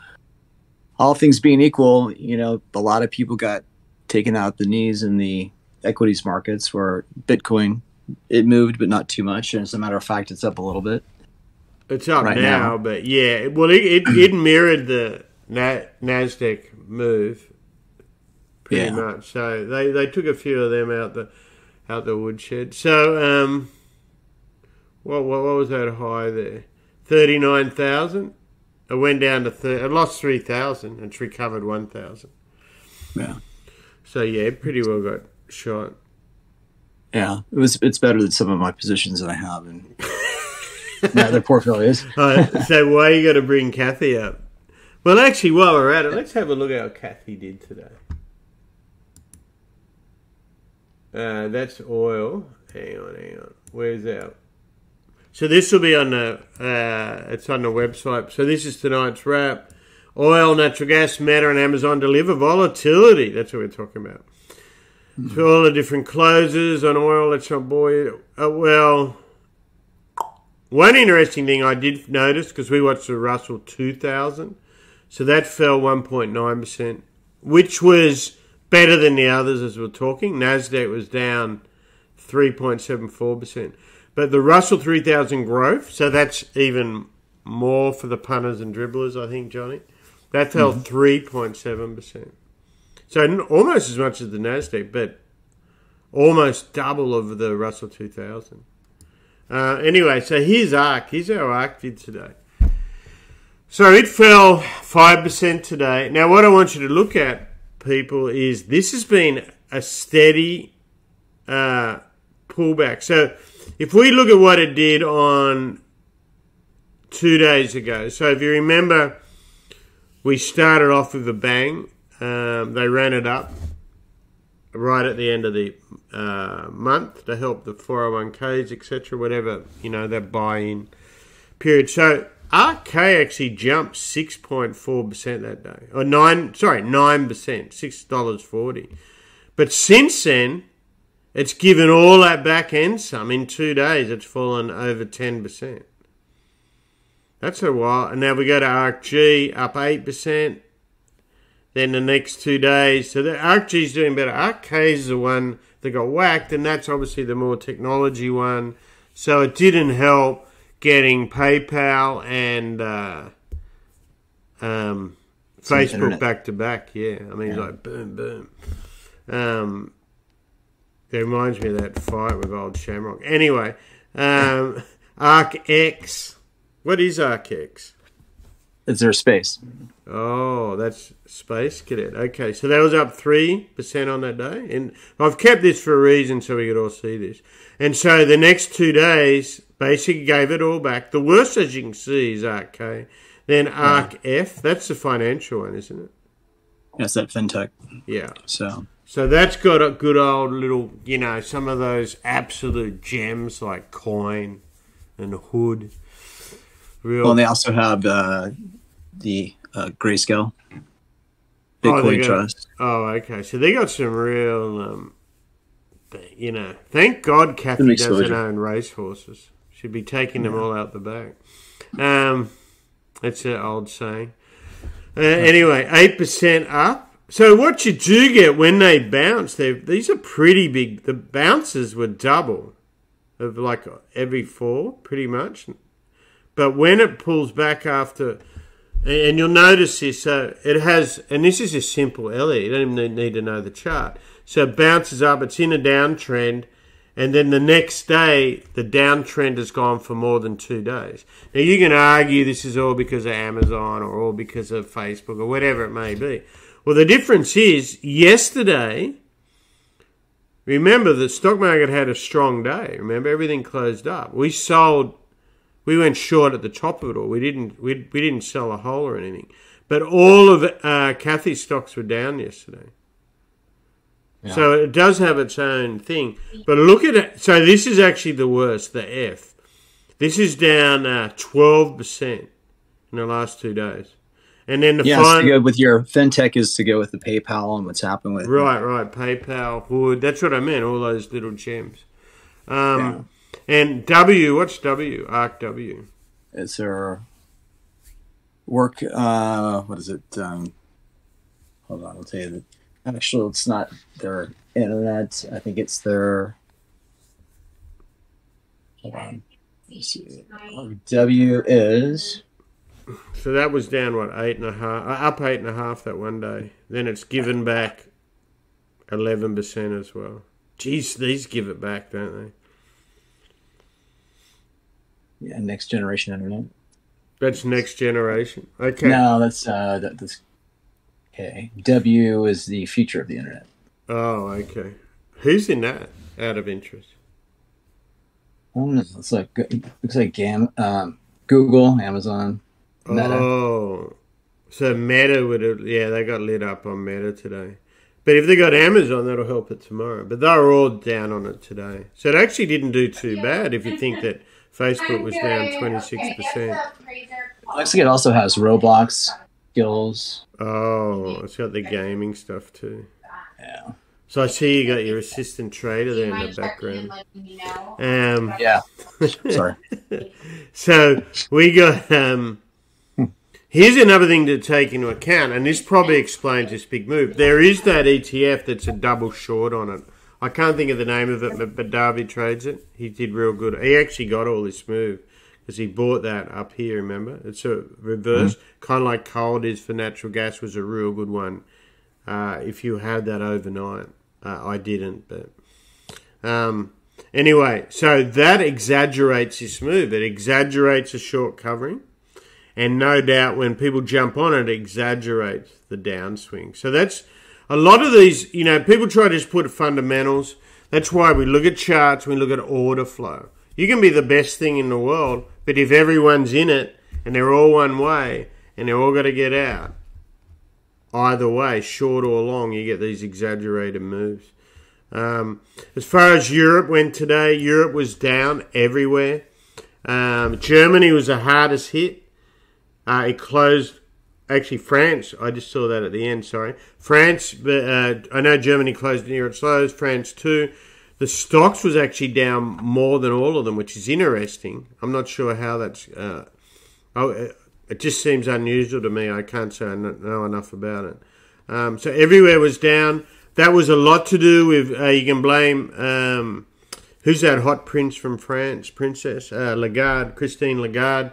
all things being equal, you know, a lot of people got taken out the knees in the equities markets where Bitcoin it moved, but not too much. And as a matter of fact, it's up a little bit. It's up Right now, now. but yeah, well, it, it, it mirrored the Na- Nasdaq move pretty Yeah. much. So they, they took a few of them out. The out the woodshed. So, um, what, what, what was that high there? 39,000. It went down to, thir- it lost 3,000. It's recovered 1,000. Yeah. So, yeah, pretty well got shot. Yeah, it was. It's better than some of my positions that I have in my other portfolios. Uh, so, why you got to bring Cathie up? Well, actually, while we're at it, let's have a look at how Cathie did today. Uh, that's oil. Hang on, hang on. Where's that? So this will be on the. Uh, it's on the website. So this is tonight's wrap. Oil, natural gas, Meta, and Amazon deliver volatility. That's what we're talking about. So all the different closes on oil. Let's not bore. Uh, well, one interesting thing I did notice because we watched the Russell 2000. So that fell 1.9%, which was better than the others as we're talking. NASDAQ was down 3.74%. But the Russell 3000 growth, so that's even more for the punters and dribblers, I think, Johnny. That fell 3.7%. So almost as much as the NASDAQ, but almost double of the Russell 2000. Uh, anyway, so here's ARK. Here's how ARK did today. So it fell 5% today. Now, what I want you to look at, people, is this has been a steady uh, pullback. So if we look at what it did on two days ago, so if you remember, we started off with a bang. Um, they ran it up right at the end of the uh, month to help the 401ks, etc., whatever, you know, that buy in period. So RK actually jumped 6.4% that day. Or 9, sorry, 9%, $6.40. But since then, it's given all that back and some. In two days, it's fallen over 10%. That's a while. And now we go to ARKG, up 8%. Then the next two days, so the is doing better. ARKK is the one that got whacked, and that's obviously the more technology one. So it didn't help getting PayPal and uh, um, Facebook internet. back to back. Yeah, I mean, Yeah. like boom, boom. Um, it reminds me of that fight with old Shamrock. Anyway, um, ARKX. What is ARKX? It's their space. Oh, that's Space Cadet. Okay, so that was up 3% on that day. And I've kept this for a reason so we could all see this. And so the next two days basically gave it all back. The worst, as you can see, is ARK K. Then ARK F. That's the financial one, isn't it? Yes, that fintech. Yeah. So So that's got a good old little, you know, some of those absolute gems like Coin and Hood. Real. well, and they also have uh, the uh, Grayscale Oh, Bitcoin got- Trust. Oh, okay. So they got some real, um, you know. Thank God Cathie doesn't own racehorses. She'd be taking them all out the back. Um, that's an old saying. Uh, anyway, eight percent up. So what you do get when they bounce, they these are pretty big. The bounces were double of like every four, pretty much. But when it pulls back after and you'll notice this, so it has, and this is a simple LE, you don't even need- need to know the chart. So it bounces up, it's in a downtrend, and then the next day, the downtrend has gone for more than two days. Now you can argue this is all because of Amazon or all because of Facebook or whatever it may be. Well, the difference is, yesterday, remember the stock market had a strong day. Remember, everything closed up. We sold we went short at the top of it all. We didn't we, we didn't sell a hole or anything. But all of uh, Cathie's stocks were down yesterday. So it does have its own thing. But look at it. So this is actually the worst, the F. This is down uh, twelve percent in the last two days. And then the Yes, to final, go with your fintech is to go with the PayPal and what's happened with right, right, PayPal, Hood. That's what I meant. All those little gems. Um, And W, what's W? ARK W. It's their work. Uh, what is it? Um, hold on, I'll tell you. The, actually, it's not their internet. I think it's their. Hold on. W is So that was down what eight and a half, uh, up eight and a half that one day. Then it's given back eleven percent as well Geez, these give it back, don't they? Yeah, next generation internet. That's next generation. Okay. No, that's uh, that, that's okay. W is the future of the internet. Oh, okay. Who's in that? Out of interest. Um, it's like looks like Gam, um, Google, Amazon. Meta. Oh, so Meta would have yeah they got lit up on Meta today. But if they got Amazon, that'll help it tomorrow. But they're all down on it today, so it actually didn't do too bad if you think that Facebook was down twenty six percent. Looks like it also has Roblox skills. Oh, it's got the gaming stuff too. Yeah. So I see you got your assistant trader there in the background. Um, yeah. Sorry. so we got. Um, here's another thing to take into account, and this probably explains this big move. There is that ETF that's a double short on it. I can't think of the name of it, but, but Darby trades it. He did real good. He actually got all this move because he bought that up here. Remember, it's a reverse, mm-hmm. kind of like KOLD is for natural gas was a real good one. Uh, if you had that overnight. Uh, I didn't, but um, anyway, so that exaggerates this move. It exaggerates a short covering, and no doubt when people jump on it, it exaggerates the downswing. So that's a lot of these. You know, people try to just put fundamentals. That's why we look at charts. We look at order flow. You can be the best thing in the world, but if everyone's in it and they're all one way and they're all got to get out, either way, short or long, you get these exaggerated moves. Um, as far as Europe went today, Europe was down everywhere. Um, Germany was the hardest hit. Uh, it closed. Actually, France. I just saw that at the end. Sorry, France. But uh, I know Germany closed near its lows. France too. The stocks was actually down more than all of them, which is interesting. I'm not sure how that's. Uh, oh, it just seems unusual to me. I can't say I know enough about it. Um, so everywhere was down. That was a lot to do with. Uh, you can blame um, who's that hot prince from France, Princess uh, Lagarde, Christine Lagarde,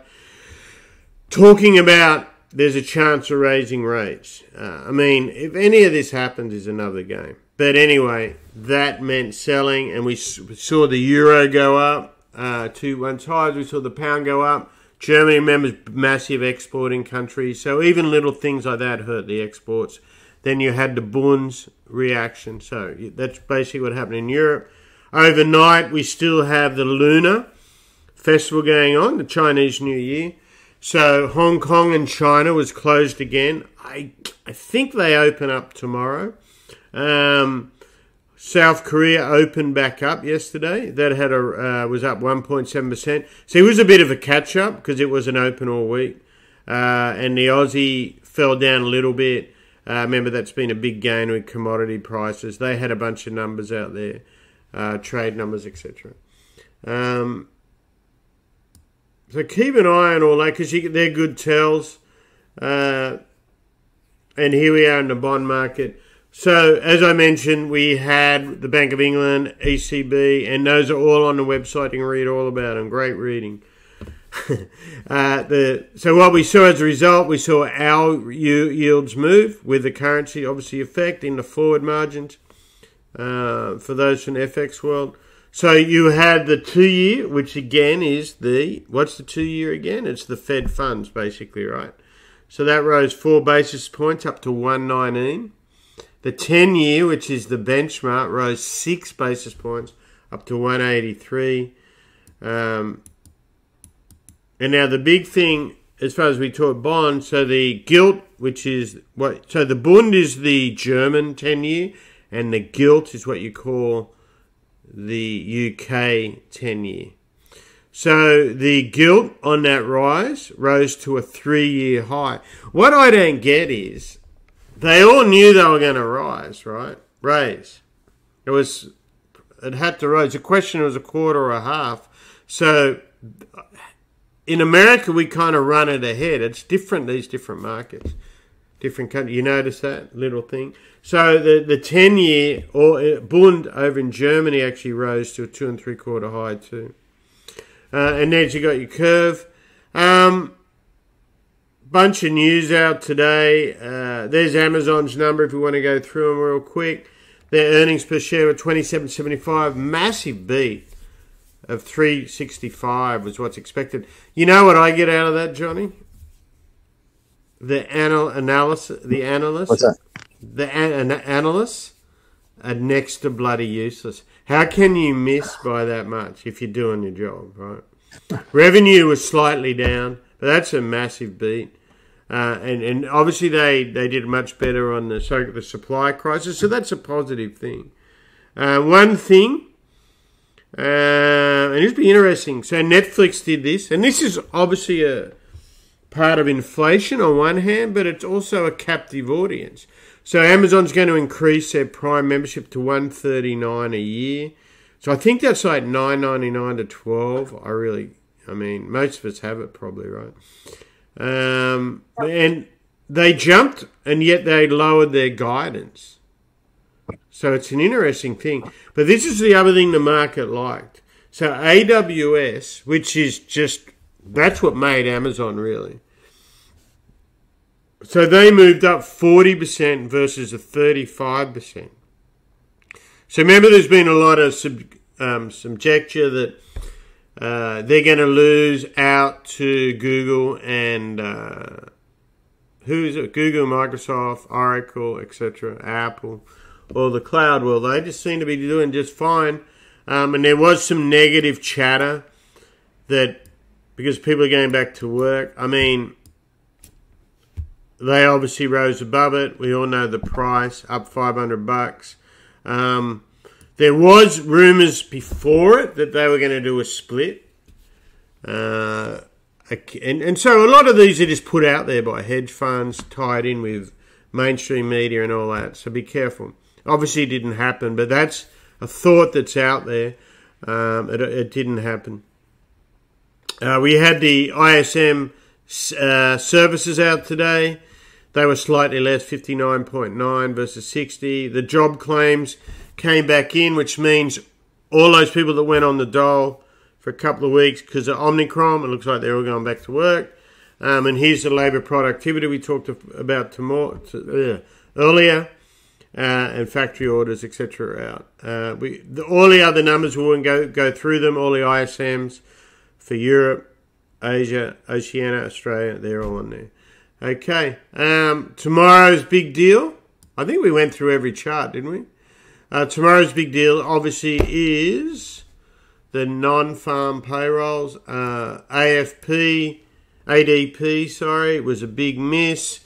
talking about there's a chance of raising rates. Uh, I mean, if any of this happens, is another game. But anyway, that meant selling, and we saw the euro go up uh, to one times. We saw the pound go up. Germany, remembers massive exporting country, so even little things like that hurt the exports. Then you had the Bunds reaction, so that's basically what happened in Europe. Overnight, we still have the Lunar Festival going on, the Chinese New Year. So Hong Kong and China was closed again. I I think they open up tomorrow. Um, South Korea opened back up yesterday. That had a uh, was up 1.7 percent. So it was a bit of a catch up because it was an open all week, uh, and the Aussie fell down a little bit. Uh, remember that's been a big gain with commodity prices. They had a bunch of numbers out there, uh, trade numbers, etc. Um, so keep an eye on all that because they're good tells. Uh, and here we are in the bond market. So, as I mentioned, we had the Bank of England, ECB, and those are all on the website. You can read all about them. Great reading. uh, the, so, what we saw as a result, we saw our yields move with the currency obviously affecting the forward margins uh, for those from FX world. So, you had the two year, which again is the what's the two year again? It's the Fed funds, basically, right? So, that rose four basis points up to 119. The 10 year, which is the benchmark, rose six basis points up to 183. Um, and now the big thing, as far as we talk bonds, so the gilt, which is what, so the Bund is the German 10 year, and the gilt is what you call the UK 10 year. So the gilt on that rise rose to a three year high. What I don't get is they all knew they were going to rise, right? Raise. It was, it had to rise. The question was a quarter or a half. So in America, we kind of run it ahead. It's different, these different markets, different countries. You notice that little thing? So the, the 10 year or uh, Bund over in Germany actually rose to a two and three quarter high too. Uh, and then you got your curve. Um, bunch of news out today. Uh, there's Amazon's number if you want to go through them real quick. Their earnings per share were twenty seven seventy five. Massive beat of three sixty five was what's expected. You know what I get out of that, Johnny? The anal- analysis, the What's that? the an- an- analysts are next to bloody useless. How can you miss by that much if you're doing your job, right? Revenue was slightly down, but that's a massive beat. Uh, and, and obviously they, they did much better on the, the supply crisis, so that's a positive thing. Uh, one thing, uh, and it'll be interesting. So Netflix did this, and this is obviously a part of inflation on one hand, but it's also a captive audience. So Amazon's going to increase their Prime membership to one thirty nine a year. So I think that's like nine ninety nine to twelve. I really, I mean, most of us have it probably, right? Um, and they jumped, and yet they lowered their guidance. So it's an interesting thing. But this is the other thing the market liked. So AWS, which is just that's what made Amazon really. So they moved up 40% versus a 35%. So remember, there's been a lot of sub, um, subjecture that uh, they're going to lose out to Google and uh, who is it? Google, Microsoft, Oracle, etc., Apple, or the cloud world. They just seem to be doing just fine. Um, and there was some negative chatter that because people are going back to work. I mean, they obviously rose above it. We all know the price up 500 bucks. Um, there was rumors before it that they were going to do a split. Uh, and, and so a lot of these are just put out there by hedge funds tied in with mainstream media and all that. So be careful. Obviously, it didn't happen, but that's a thought that's out there. Um, it, it didn't happen. Uh, we had the ISM uh, services out today. They were slightly less, 59.9 versus 60. The job claims came back in, which means all those people that went on the dole for a couple of weeks because of Omicron, it looks like they're all going back to work. Um, and here's the labour productivity we talked about tomorrow, to, uh, earlier, uh, and factory orders, etc. out. Uh, we, the, all the other numbers, we won't go, go through them, all the ISMs for Europe, Asia, Oceania, Australia, they're all on there. Okay, um, tomorrow's big deal. I think we went through every chart, didn't we? Uh, tomorrow's big deal, obviously, is the non-farm payrolls. Uh, AFP, ADP, sorry, was a big miss.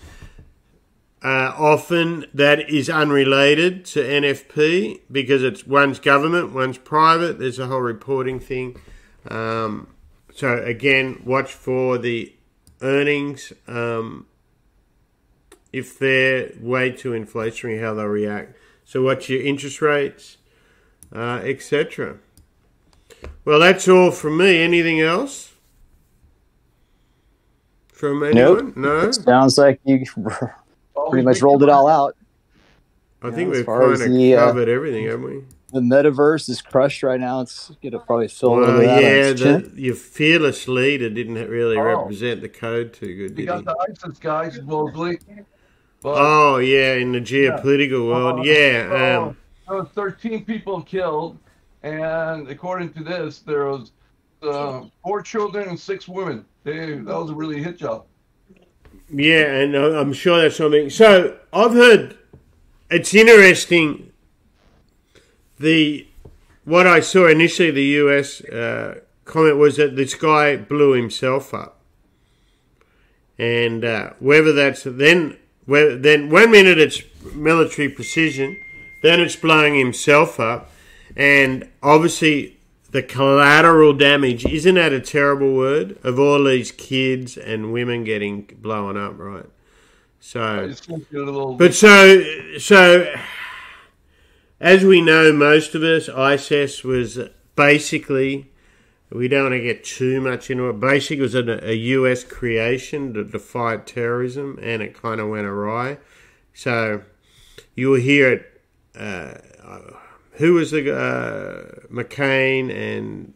Uh, often that is unrelated to NFP because it's one's government, one's private. There's a whole reporting thing. Um, so again, watch for the earnings. Um, if they're way too inflationary, how they'll react. So what's your interest rates, uh, etc. Well, that's all from me. Anything else from anyone? Nope. No. Sounds like you pretty much rolled it all out. I Yeah, think as we've kind of the, uh, covered everything, haven't we? The metaverse is crushed right now. It's gonna probably fill a Well, bit yeah, its the, your fearless leader didn't really Oh. represent the code too good, We did he? got the ISIS guys supposedly. But, Oh yeah, in the geopolitical world, uh, yeah. so, Um, there was 13 people killed, and according to this, there was uh, four children and six women. They, that was a really hit job. Yeah, and I- I'm sure that's something. So I've heard it's interesting. The what I saw initially, the U.S. Uh, comment was that this guy blew himself up, and uh, whether that's then, whether, then one minute it's military precision, then it's blowing himself up, and obviously the collateral damage isn't that a terrible word of all these kids and women getting blown up, right? So, just think it a little. but so so as we know, most of us, ISIS was basically. We don't want to get too much into it. Basically, it was a, a US creation to fight terrorism, and it kind of went awry. So you'll hear it. Uh, who was the uh, McCain and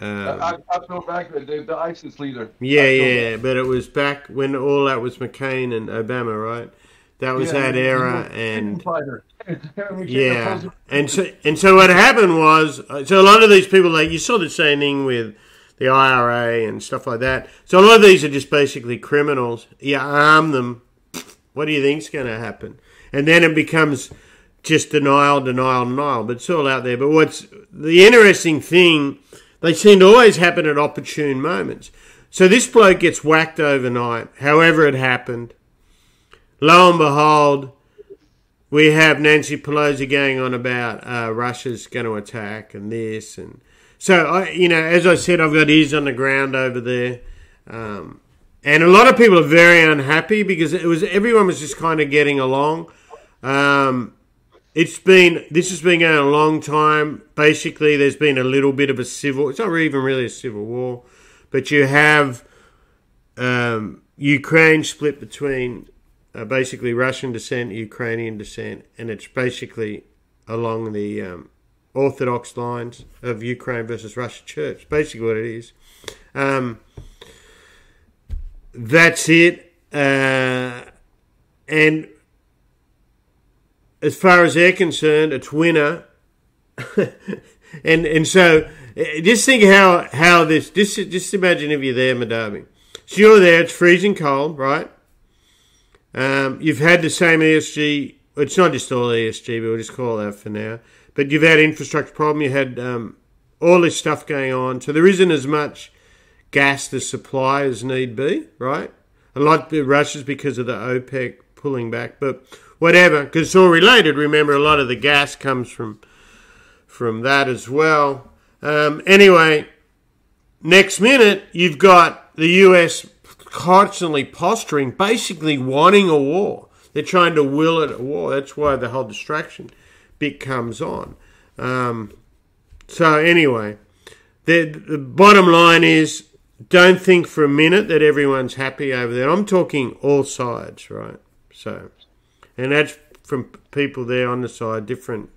um, I, I feel back the, the ISIS leader. yeah, yeah, but it was back when all that was McCain and Obama, right? That was Yeah, that era, and fighter. Yeah, and so and so what happened was, uh, so a lot of these people, like you saw the same thing with the IRA and stuff like that. So a lot of these are just basically criminals. You arm them. What do you think's going to happen? And then it becomes just denial, denial, denial. But it's all out there. But what's the interesting thing? They seem to always happen at opportune moments. So this bloke gets whacked overnight, however it happened. Lo and behold, we have Nancy Pelosi going on about uh, Russia's going to attack and this and so I, you know, as I said, I've got ears on the ground over there, um, and a lot of people are very unhappy because it was everyone was just kind of getting along. Um, it's been this has been going a long time. Basically, there's been a little bit of a civil. It's not even really a civil war, but you have um, Ukraine split between uh, basically Russian descent, Ukrainian descent, and it's basically along the um, orthodox lines of Ukraine versus Russia Church. Basically, what it is. Um, that's it. Uh, and as far as they're concerned, it's winner. and and so uh, just think how how this just just imagine if you're there, Madavi. So you're there. It's freezing cold, right? Um, you've had the same ESG. It's not just all ESG, but we'll just call that for now. But you've had infrastructure problem. You had um, all this stuff going on, so there isn't as much gas to supply as need be, right? A lot of Russia's because of the OPEC pulling back, but whatever, because it's all related. Remember, a lot of the gas comes from from that as well. Um, anyway, next minute you've got the US constantly posturing, basically wanting a war. They're trying to will it a war. That's why the whole distraction bit comes on. Um, so anyway, the, the bottom line is don't think for a minute that everyone's happy over there. I'm talking all sides, right? So, and that's from people there on the side, different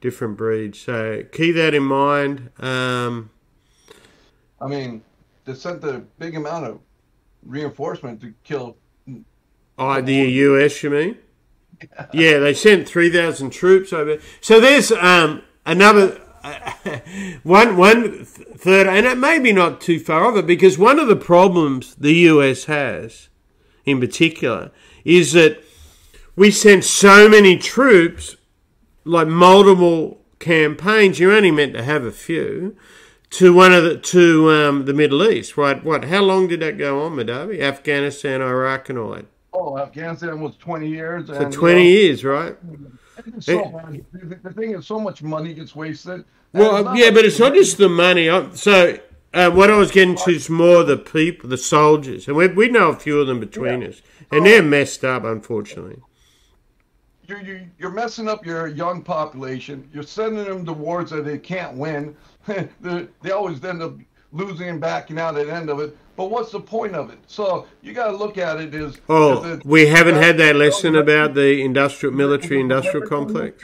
different breeds. So keep that in mind. Um, I mean, they sent a big amount of reinforcement to kill. Oh, the US, you mean? yeah, they sent three thousand troops over. So there's um, another one one third, and it may be not too far off it because one of the problems the US has, in particular, is that we sent so many troops, like multiple campaigns. You're only meant to have a few to one of the to um, the Middle East, right? What? How long did that go on, Madavi? Afghanistan, Iraq, and all that. Oh, Afghanistan was 20 years. So 20 years, right? So it, the thing is, so much money gets wasted. Well, yeah, but it's not just the money. So uh, what I was getting to is more the people, the soldiers, and we, we know a few of them between yeah. us, and they're messed up, unfortunately. You're, you're messing up your young population. You're sending them to wars that they can't win. they, they always end up losing and backing out at the end of it. But what's the point of it? So you got to look at it as oh, we haven't had that lesson about the industrial military industrial complex.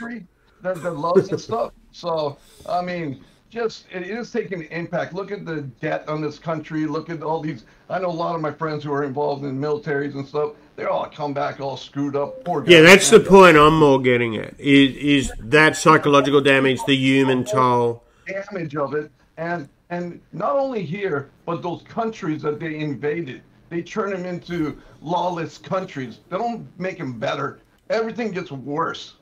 That, that loves the stuff. So I mean, just it is taking impact. Look at the debt on this country. Look at all these. I know a lot of my friends who are involved in militaries and stuff. They all come back all screwed up. Poor guys. Yeah, that's the point I'm more getting at. Is is that psychological damage, the human toll, damage of it, and and not only here, but those countries that they invaded, they turn them into lawless countries. They don't make them better. Everything gets worse,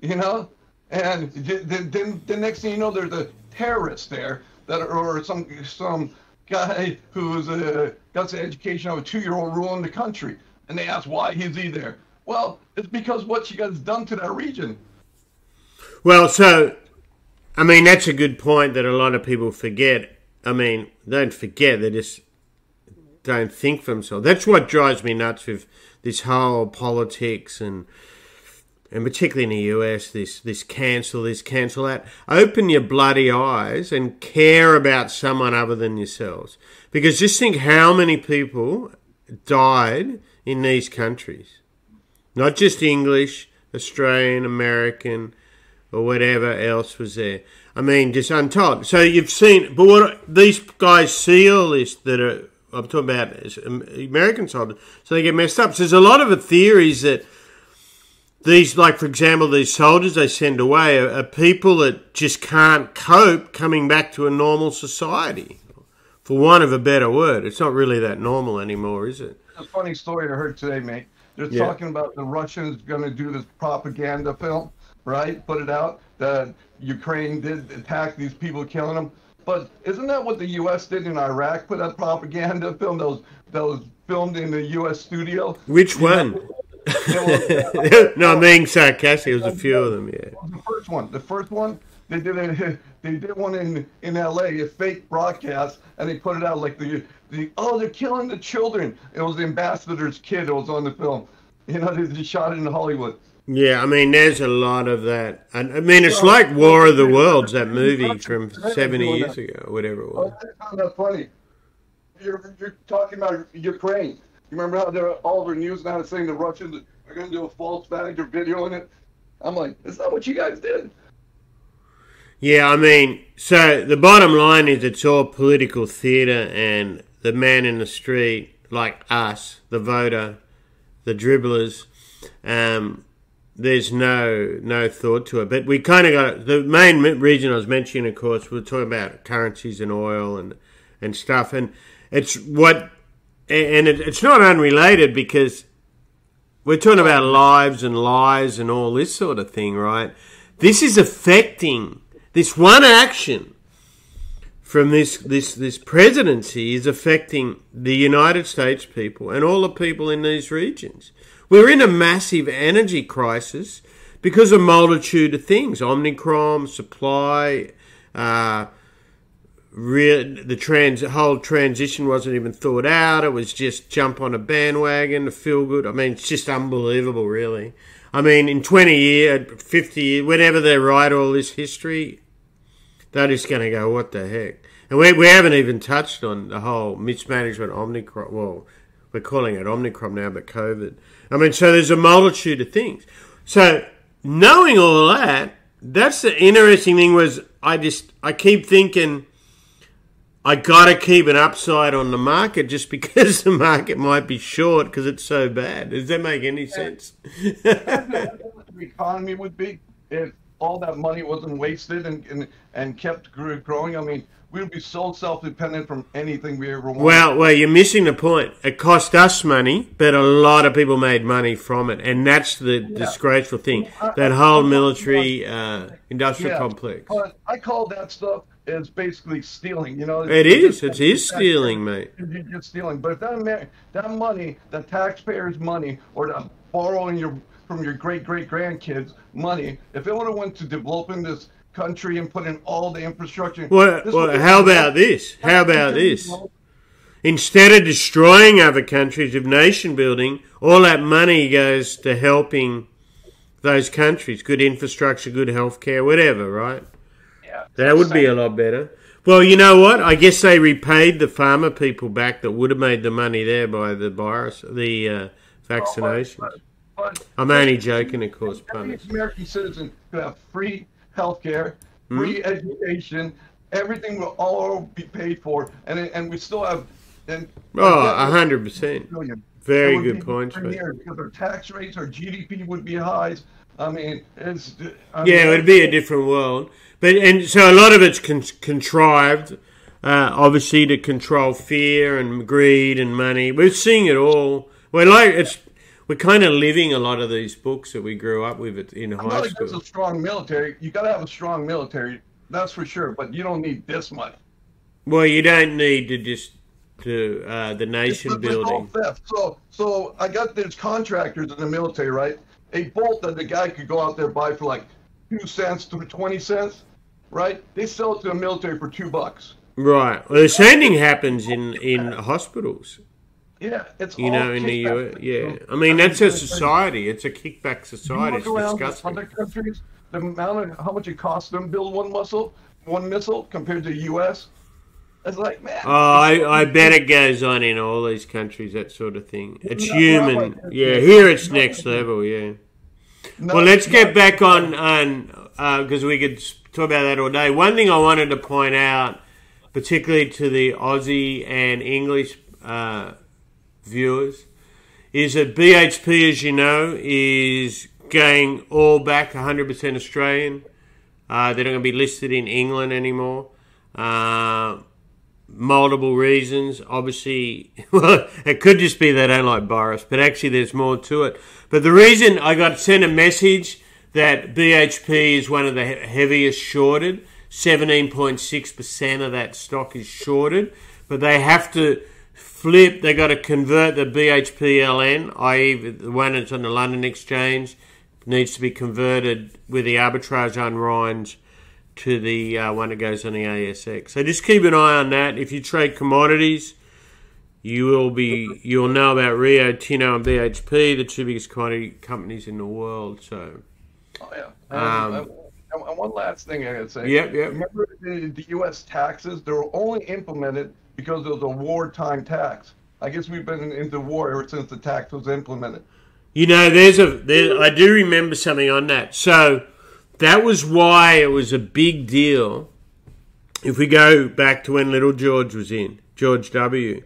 you know? And then, the next thing you know, there's a terrorist there that, or some some guy who's uh, got the education of a two-year-old ruling the country, and they ask why is he there? Well, it's because what you guys done to that region. Well, so I mean, that's a good point that a lot of people forget. I mean, don't forget, they just don't think for themselves. That's what drives me nuts with this whole politics and and particularly in the US, this this cancel this, cancel that. Open your bloody eyes and care about someone other than yourselves. Because just think how many people died in these countries. Not just English, Australian, American, or whatever else was there. I mean, just untold. So you've seen, but what these guys see all this that are I'm talking about American soldiers, so they get messed up. So there's a lot of the theories that these, like for example, these soldiers they send away are, are people that just can't cope coming back to a normal society. For want of a better word, it's not really that normal anymore, is it? a funny story I heard today, mate. They're Yeah. talking about the Russians going to do this propaganda film, right? Put it out that Ukraine did attack these people, killing them. But isn't that what the U.S. did in Iraq? Put that propaganda film that was that was filmed in the U.S. studio. Which one? No, I'm being sarcastic. There was a few of them, yeah. the first one. The first one. They did a, they did one in in L.A. a fake broadcast, and they put it out like the the oh they're killing the children. It was the ambassador's kid. that was on the film. You know, they just shot it in Hollywood. Yeah, I mean, there's a lot of that. And I mean, it's like War of the Worlds, that movie from 70 years ago, or whatever it was. Oh, I found that funny. You're, you're talking about Ukraine. You remember how they're all over news now saying the Russians are going to do a false flag? They're videoing it. I'm like, is that what you guys did? Yeah, I mean, so the bottom line is it's all political theatre, and the man in the street, like us, the voter, the dribblers, um, there's no no thought to it. But we kind of got the main region I was mentioning, of course, we're talking about currencies and oil and and stuff, and it's what, and it, it's not unrelated because we're talking about lives and lies and all this sort of thing, right? This is affecting this one action from this this this presidency is affecting the United States people and all the people in these regions. We're in a massive energy crisis because of a multitude of things: Omicron, supply, uh, re- the trans whole transition wasn't even thought out. It was just jump on a bandwagon to feel good. I mean, it's just unbelievable, really. I mean, in 20 years, 50 years, whenever they write all this history, they're just going to go, what the heck? And we, we haven't even touched on the whole mismanagement Omicron. Well, we're calling it Omicron now, but COVID. I mean, so there's a multitude of things. So knowing all that, that's the interesting thing was I just, I keep thinking, I got to keep an upside on the market just because the market might be short because it's so bad. Does that make any sense? the economy would be if all that money wasn't wasted and and, and kept gr- growing. I mean, we would be so self-dependent from anything we ever wanted. Well, well, you're missing the point. It cost us money, but a lot of people made money from it, and that's the disgraceful thing. That whole military uh, industrial Yeah, complex. But I call that stuff is basically stealing. You know, It is. It is stealing, mate. You're just stealing. But if that that money, the taxpayers' money, or the borrowing your from your great great grandkids' money, if it would have went to developing this country and put in all the infrastructure, Well, well, how about this? How about this? Instead of destroying other countries of nation building, all that money goes to helping those countries. Good infrastructure, good healthcare, whatever, right? Yeah, That would be a lot better. Well, you know what? I guess they repaid the pharma people back that would have made the money there by the virus, the uh, vaccinations. I'm only joking, of course, every. American citizen could have free health care, free Hmm? education, everything will all be paid for, and and we still have. And Oh, hundred percent. Very good be points, different mate. Because our tax rates, our GDP would be high. I mean, it's. I Yeah, it'd be a different world. But and so a lot of it's con- contrived, uh, obviously to control fear and greed and money. We're seeing it all. We're like it's we're kind of living a lot of these books that we grew up with in I'm high not school. a strong military. You got to have a strong military, that's for sure. But you don't need this much. Well, you don't need to just to uh, the nation building. So, so I got these contractors in the military, right? A bolt that the guy could go out there buy for like two cents to twenty cents, right? They sell it to the military for two bucks. Right. Well, the same thing happens in in hospitals. Yeah, it's You know, in the. US. Yeah. I mean, that's a society. It's a kickback You society. look It's disgusting. other countries, the amount of how much it costs them to build one missile, one missile compared to the U.S. It's like, man. Oh, I, I bet it goes on in all these countries, that sort of thing. It's not human. like. Yeah, here it's next level, yeah. no, Well, let's get back on, on because we could talk about that all day. One thing I wanted to point out, particularly to the Aussie and English uh, viewers, is that BHP, as you know, is going all back 100% Australian. Uh, they're not going to be listed in England anymore. Uh, multiple reasons. Obviously, well, it could just be they don't like Boris, but actually, there's more to it. But the reason I got sent a message that BHP is one of the heaviest shorted, 17.6% of that stock is shorted, but they have to flip, they got to convert the BHPLN, i.e., the one that's on the London Exchange, needs to be converted with the arbitrage unwinds to the uh, one that goes on the ASX. So just keep an eye on that. If you trade commodities, you will be you'll know about Rio Tinto and BHP, the two biggest commodity companies in the world. So, oh yeah. Um, and, and one last thing I gotta say. Yep, yep. Remember the, the U.S. taxes? They were only implemented because it was a wartime tax. I guess we've been into war ever since the tax was implemented. You know, there's a there, I do remember something on that. So that was why it was a big deal. If we go back to when Little George was in, George W.,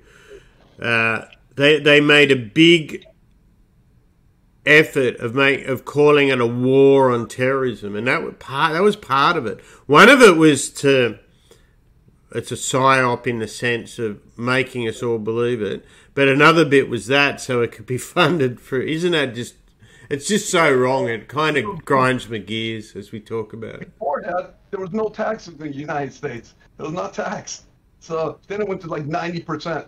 uh, they they made a big effort of make of calling it a war on terrorism, and that was part that was part of it. One of it was to it's a psyop in the sense of making us all believe it, but another bit was that so it could be funded for. Isn't that just it's just so wrong. It kind of grinds my gears as we talk about it. Before that, there was no taxes in the United States. It was not taxed. So then it went to like 90%.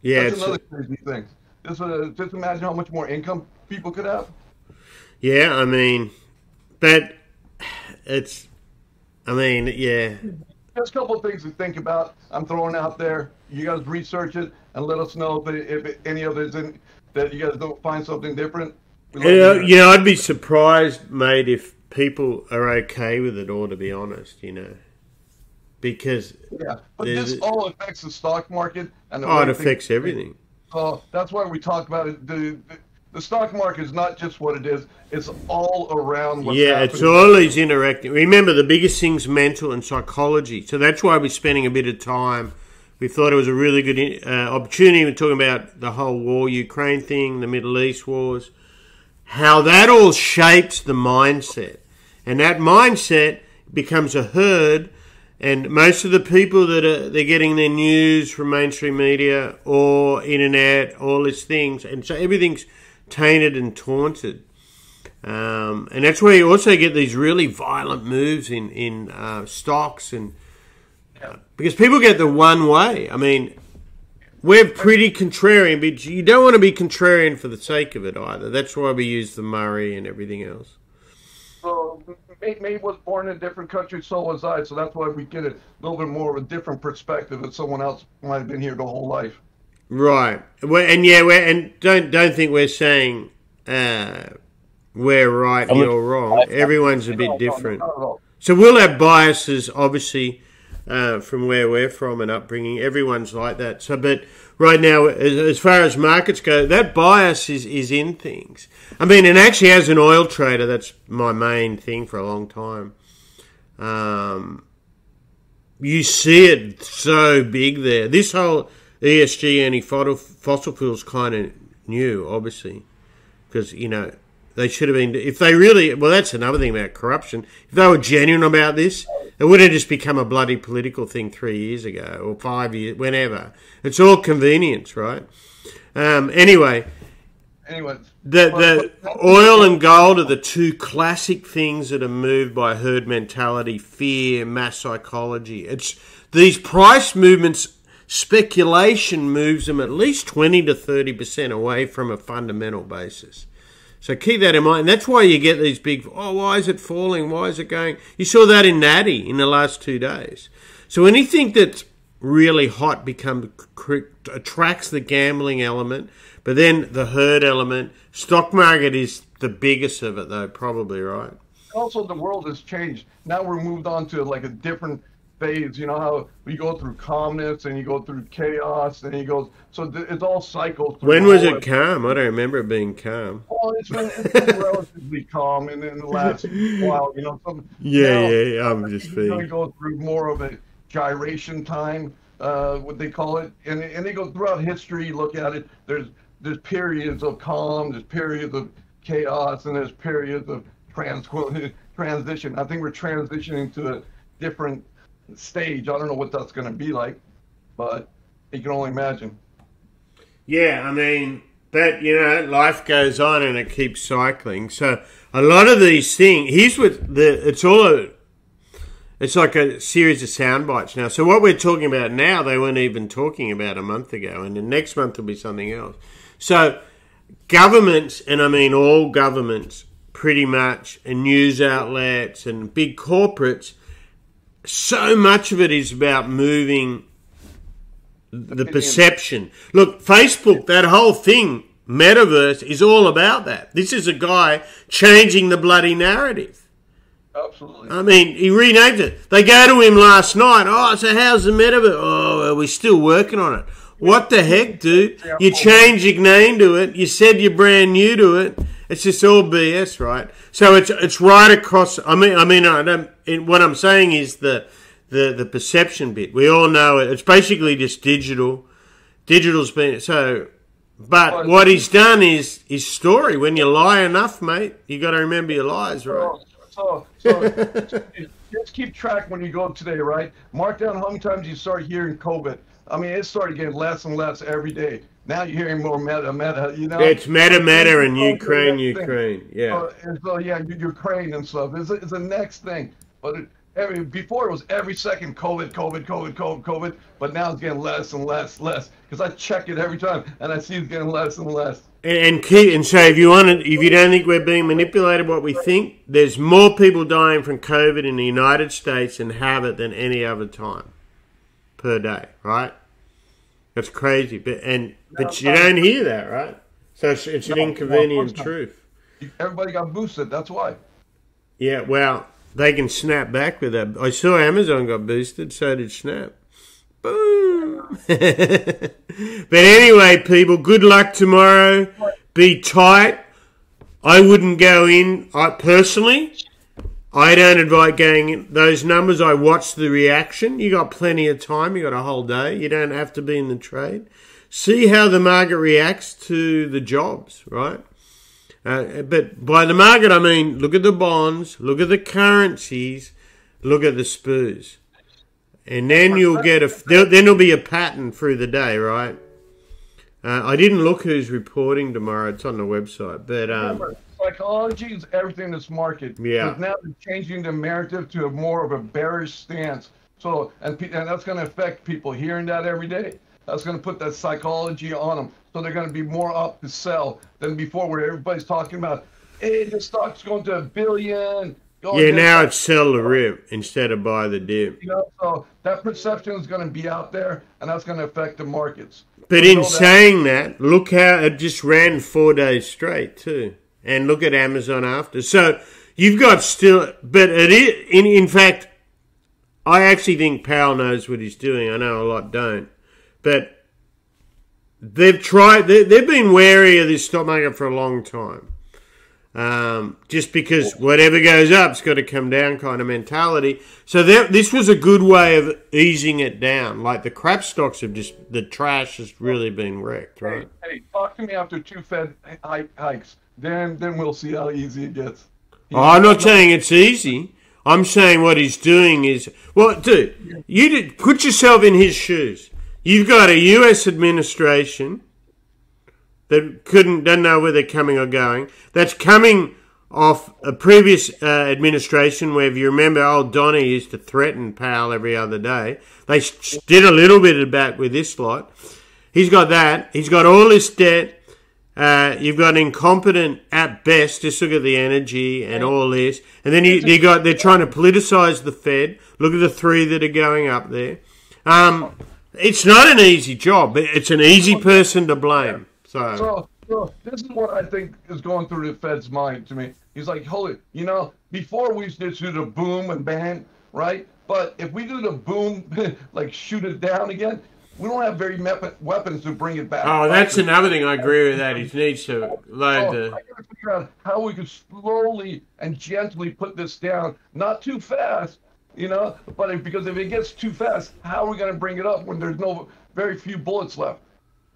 Yeah, That's another crazy thing. Just, uh, just imagine how much more income people could have. Yeah, I mean, but it's, I mean, yeah. There's a couple of things to think about. I'm throwing out there. You guys research it and let us know if, if any of it's in that you guys don't find something different? Yeah, you know, I'd be surprised, mate, if people are okay with it all. To be honest, you know, because yeah, but this all affects the stock market and oh, it affects everything. So that's why we talk about it. The, the, the stock market is not just what it is; it's all around. yeah, happening. it's always interacting. Remember, the biggest thing's mental and psychology. So that's why we're spending a bit of time we thought it was a really good uh, opportunity. We're talking about the whole war, Ukraine thing, the Middle East wars, how that all shapes the mindset. And that mindset becomes a herd, and most of the people that are they're getting their news from mainstream media or internet, all these things, and so everything's tainted and taunted. Um, and that's where you also get these really violent moves in in uh, stocks and because people get the one way. I mean, we're pretty contrarian, but you don't want to be contrarian for the sake of it either. That's why we use the Murray and everything else. So, May was born in a different country, so was I. So that's why we get a little bit more of a different perspective than someone else might have been here the whole life. Right, and yeah, we're, and don't don't think we're saying uh, we're right, you're wrong. Everyone's a bit different. So we'll have biases, obviously uh, from where we're from and upbringing. Everyone's like that. So, but right now, as, as, far as markets go, that bias is, is in things. I mean, and actually, as an oil trader, that's my main thing for a long time. Um, you see it so big there. This whole ESG anti fossil fuels kind of new, obviously, because you know they should have been. If they really, well, that's another thing about corruption. If they were genuine about this, it would have just become a bloody political thing three years ago or five years, whenever. It's all convenience, right? Um, anyway, anyway, the the oil and gold are the two classic things that are moved by herd mentality, fear, mass psychology. It's these price movements. Speculation moves them at least twenty to thirty percent away from a fundamental basis. So keep that in mind. And that's why you get these big, oh, why is it falling? Why is it going? You saw that in Natty in the last two days. So anything that's really hot becomes attracts the gambling element, but then the herd element. Stock market is the biggest of it, though, probably, right? Also, the world has changed. Now we're moved on to like a different phase. You know how we go through calmness and you go through chaos and you go. So th- it's all cycles. When was it calm? I don't remember it being calm. Well, it's been, it's been relatively calm in, in the last while. You know. Some, yeah, now, yeah, yeah. I'm just going to go through more of a gyration time. Uh, what they call it, and and they go throughout history. Look at it. There's there's periods of calm, there's periods of chaos, and there's periods of trans transition. I think we're transitioning to a different stage. I don't know what that's going to be like, but you can only imagine. Yeah, I mean, that you know, life goes on and it keeps cycling. So a lot of these things. Here's what the it's all. It's like a series of sound bites now. So what we're talking about now, they weren't even talking about a month ago, and the next month will be something else. So governments, and I mean all governments, pretty much, and news outlets and big corporates, so much of it is about moving the perception. Look, Facebook, that whole thing, metaverse, is all about that. This is a guy changing the bloody narrative. Absolutely. I mean, he renamed it. They go to him last night. Oh, so how's the metaverse? Oh, we're still working on it. What the heck, dude? You changed your name to it. You said you're brand new to it. It's just all BS, right? So it's it's right across. I mean, I mean, I don't. What I'm saying is the the the perception bit. We all know it. It's basically just digital. Digital's been so. But what he's done is his story. When you lie enough, mate, you got to remember your lies, right? Oh, so, so just keep track when you go today, right? Mark down how many times you start hearing COVID. I mean, it started getting less and less every day. Now you're hearing more meta, meta. You know, it's meta, meta, and Ukraine, Ukraine. Yeah. So, and so yeah, Ukraine and stuff is is the next thing. But it, every before it was every second COVID, COVID, COVID, COVID, COVID. But now it's getting less and less, less. Because I check it every time, and I see it's getting less and less. And, and keep and so if you want to, if you don't think we're being manipulated, what we think, there's more people dying from COVID in the United States and have it than any other time per day, right? That's crazy, but and but you don't hear that, right? So it's, it's an inconvenient truth. Everybody got boosted. That's why. Yeah, well, they can snap back with that. I saw Amazon got boosted, so did Snap. Boom. but anyway, people, good luck tomorrow. Be tight. I wouldn't go in. I personally, I don't advise going in those numbers. I watch the reaction. You got plenty of time. You got a whole day. You don't have to be in the trade. See how the market reacts to the jobs, right? Uh, but by the market, I mean look at the bonds, look at the currencies, look at the Spoos, and then you'll get a. Then there'll be a pattern through the day, right? Uh, I didn't look who's reporting tomorrow. It's on the website, but um, psychology is everything in this market. Yeah. Now they're changing the narrative to a more of a bearish stance. So and and that's going to affect people hearing that every day. That's going to put that psychology on them. So they're going to be more up to sell than before, where everybody's talking about, hey, the stock's going to a billion. Yeah, now it's sell the rip instead of buy the dip. You know, so that perception is going to be out there, and that's going to affect the markets. But in saying that, look how it just ran four days straight too, and look at Amazon after. So you've got still, but it is in in fact, I actually think Powell knows what he's doing. I know a lot don't, but they've tried. They, have been wary of this stock market for a long time. Um, just because whatever goes up, it's got to come down kind of mentality. So this was a good way of easing it down. Like the crap stocks have just the trash has really been wrecked, right? Hey, hey talk to me after two Fed hikes. Then then we'll see how easy it gets. Oh, I'm not saying it's easy. I'm saying what he's doing is well, dude. You did put yourself in his shoes. You've got a U.S. administration that couldn't doesn't know where they're coming or going. That's coming off a previous uh, administration where, if you remember, old Donny used to threaten Powell every other day. They did a little bit of that with this lot. He's got that. He's got all this debt. Uh, you've got incompetent at best. Just look at the energy and all this, and then you, you got they're trying to politicize the Fed. Look at the three that are going up there. Um, it's not an easy job. It's an easy person to blame. So. so, so this is what I think is going through the Fed's mind to me. He's like, holy, you know, before we used to do the boom and bang, right? But if we do the boom, like shoot it down again, we don't have very weapons to bring it back. Oh, that's another thing. I agree with that. He needs to load the. I got to figure out how we can slowly and gently put this down, not too fast, you know. But if, because if it gets too fast, how are we going to bring it up when there's no very few bullets left?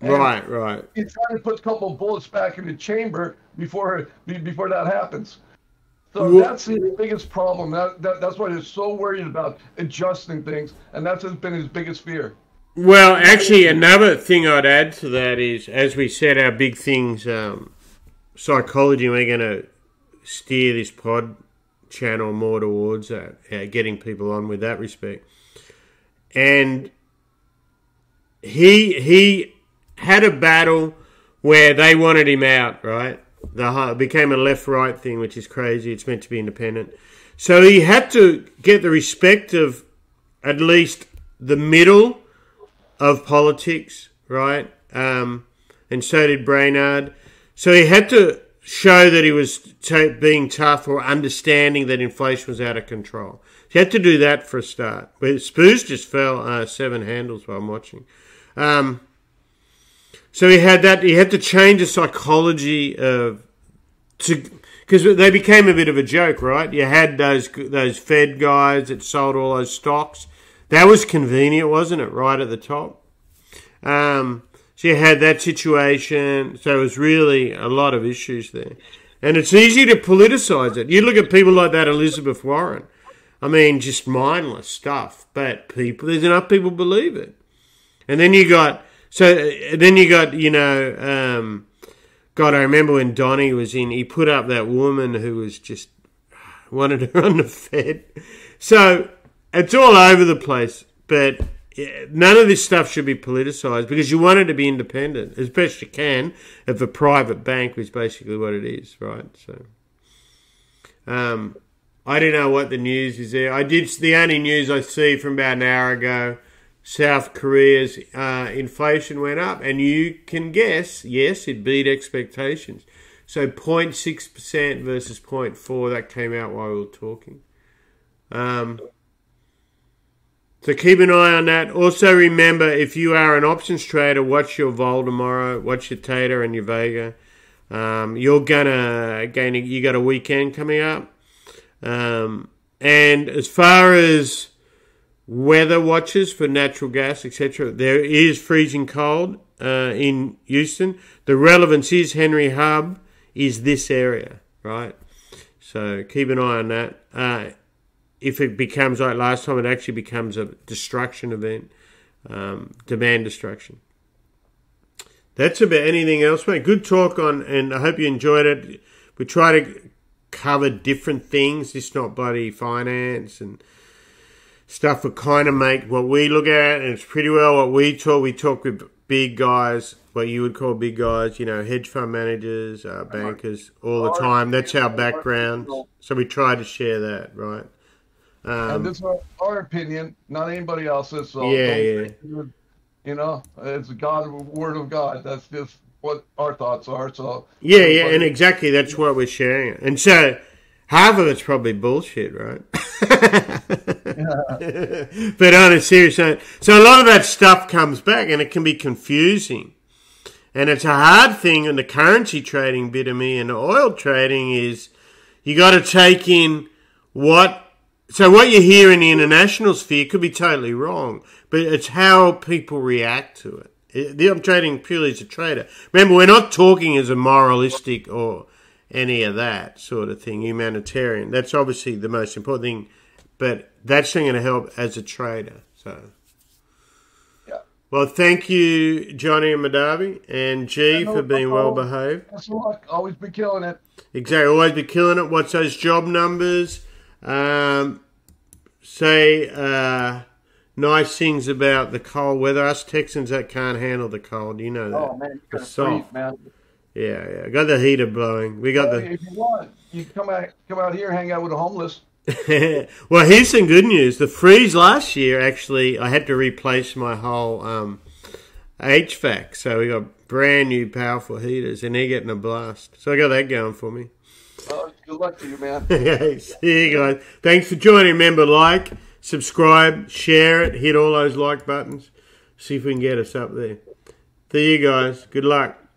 And Right, right. You're trying to put a couple of bullets back in the chamber before before that happens. So Well- that's the biggest problem. That, that that's why he's so worried about adjusting things, and that's been his biggest fear. Well, actually, another thing I'd add to that is, as we said, our big things, um, psychology. We're going to steer this pod channel more towards that, uh, getting people on with that respect. And he he had a battle where they wanted him out, right? The became a left right thing, which is crazy. It's meant to be independent, so he had to get the respect of at least the middle of politics, right? Um, and so did Brainard. So he had to show that he was t- being tough or understanding that inflation was out of control. He had to do that for a start. But Spoos just fell uh, seven handles while I'm watching. Um, so he had that. He had to change the psychology of to because they became a bit of a joke, right? You had those those Fed guys that sold all those stocks. That was convenient, wasn't it? Right at the top. Um, you had that situation. So it was really a lot of issues there, and it's easy to politicize it. You look at people like that, Elizabeth Warren. I mean, just mindless stuff, but people. There's enough people believe it, and then you got so then you got you know. Um, God, I remember when Donny was in, he put up that woman who was just wanted her on the Fed. So it's all over the place, but none of this stuff should be politicised because you want it to be independent as best you can of a private bank, which is basically what it is, right? So, um, I don't know what the news is there. I did the only news I see from about an hour ago. South Korea's uh, inflation went up, and you can guess, yes, it beat expectations. So 0.6% versus 0.4, that came out while we were talking. Um, so keep an eye on that. Also remember, if you are an options trader, watch your vol tomorrow, watch your Theta and your Vega. Um, you're gonna gain. You got a weekend coming up, um, and as far as weather watches for natural gas, etc. There is freezing cold uh, in Houston. The relevance is Henry Hub is this area, right? So keep an eye on that. Uh, if it becomes like last time, it actually becomes a destruction event, um, demand destruction. That's about anything else, mate. Good talk on, and I hope you enjoyed it. We try to cover different things, just not bloody finance and stuff that kind of make what we look at, and it's pretty well what we talk. We talk with big guys, what you would call big guys, you know, hedge fund managers, uh, bankers, all the time. That's our background. So we try to share that, right? And Um, this is our, opinion, not anybody else's. So Yeah, yeah. you- know, it's God, word of God. That's just what our thoughts are. So yeah, yeah, and exactly that's what we're sharing. And so half of it's probably bullshit, right? but on a serious note, so a lot of that stuff comes back, and it can be confusing. And it's a hard thing in the currency trading bit of me and the oil trading is you got to take in what. So what you hear in the international sphere could be totally wrong, but it's how people react to it. I'm trading purely as a trader. Remember, we're not talking as a moralistic or any of that sort of thing, humanitarian. That's obviously the most important thing, but that's not going to help as a trader. So. Yeah. Well, thank you, Johnny and Madavi, and G Yeah, no for being well behaved. Always be killing it. Exactly, always be killing it. What's those job numbers? Um, say uh, nice things about the cold weather. Us Texans that can't handle the cold, you know that. Oh man, It's soft. freeze, man. Yeah, yeah. Got the heater blowing. We got Hey, the. if you want, you come out, come out here, hang out with the homeless. well, here's some good news. The freeze last year, actually, I had to replace my whole um, HVAC. So we got brand new powerful heaters, and they're getting a blast. So I got that going for me. Good luck to you, man. Okay, see you guys. Thanks for joining. Remember, like, subscribe, share it, hit all those like buttons. See if we can get us up there. See you guys. Good luck.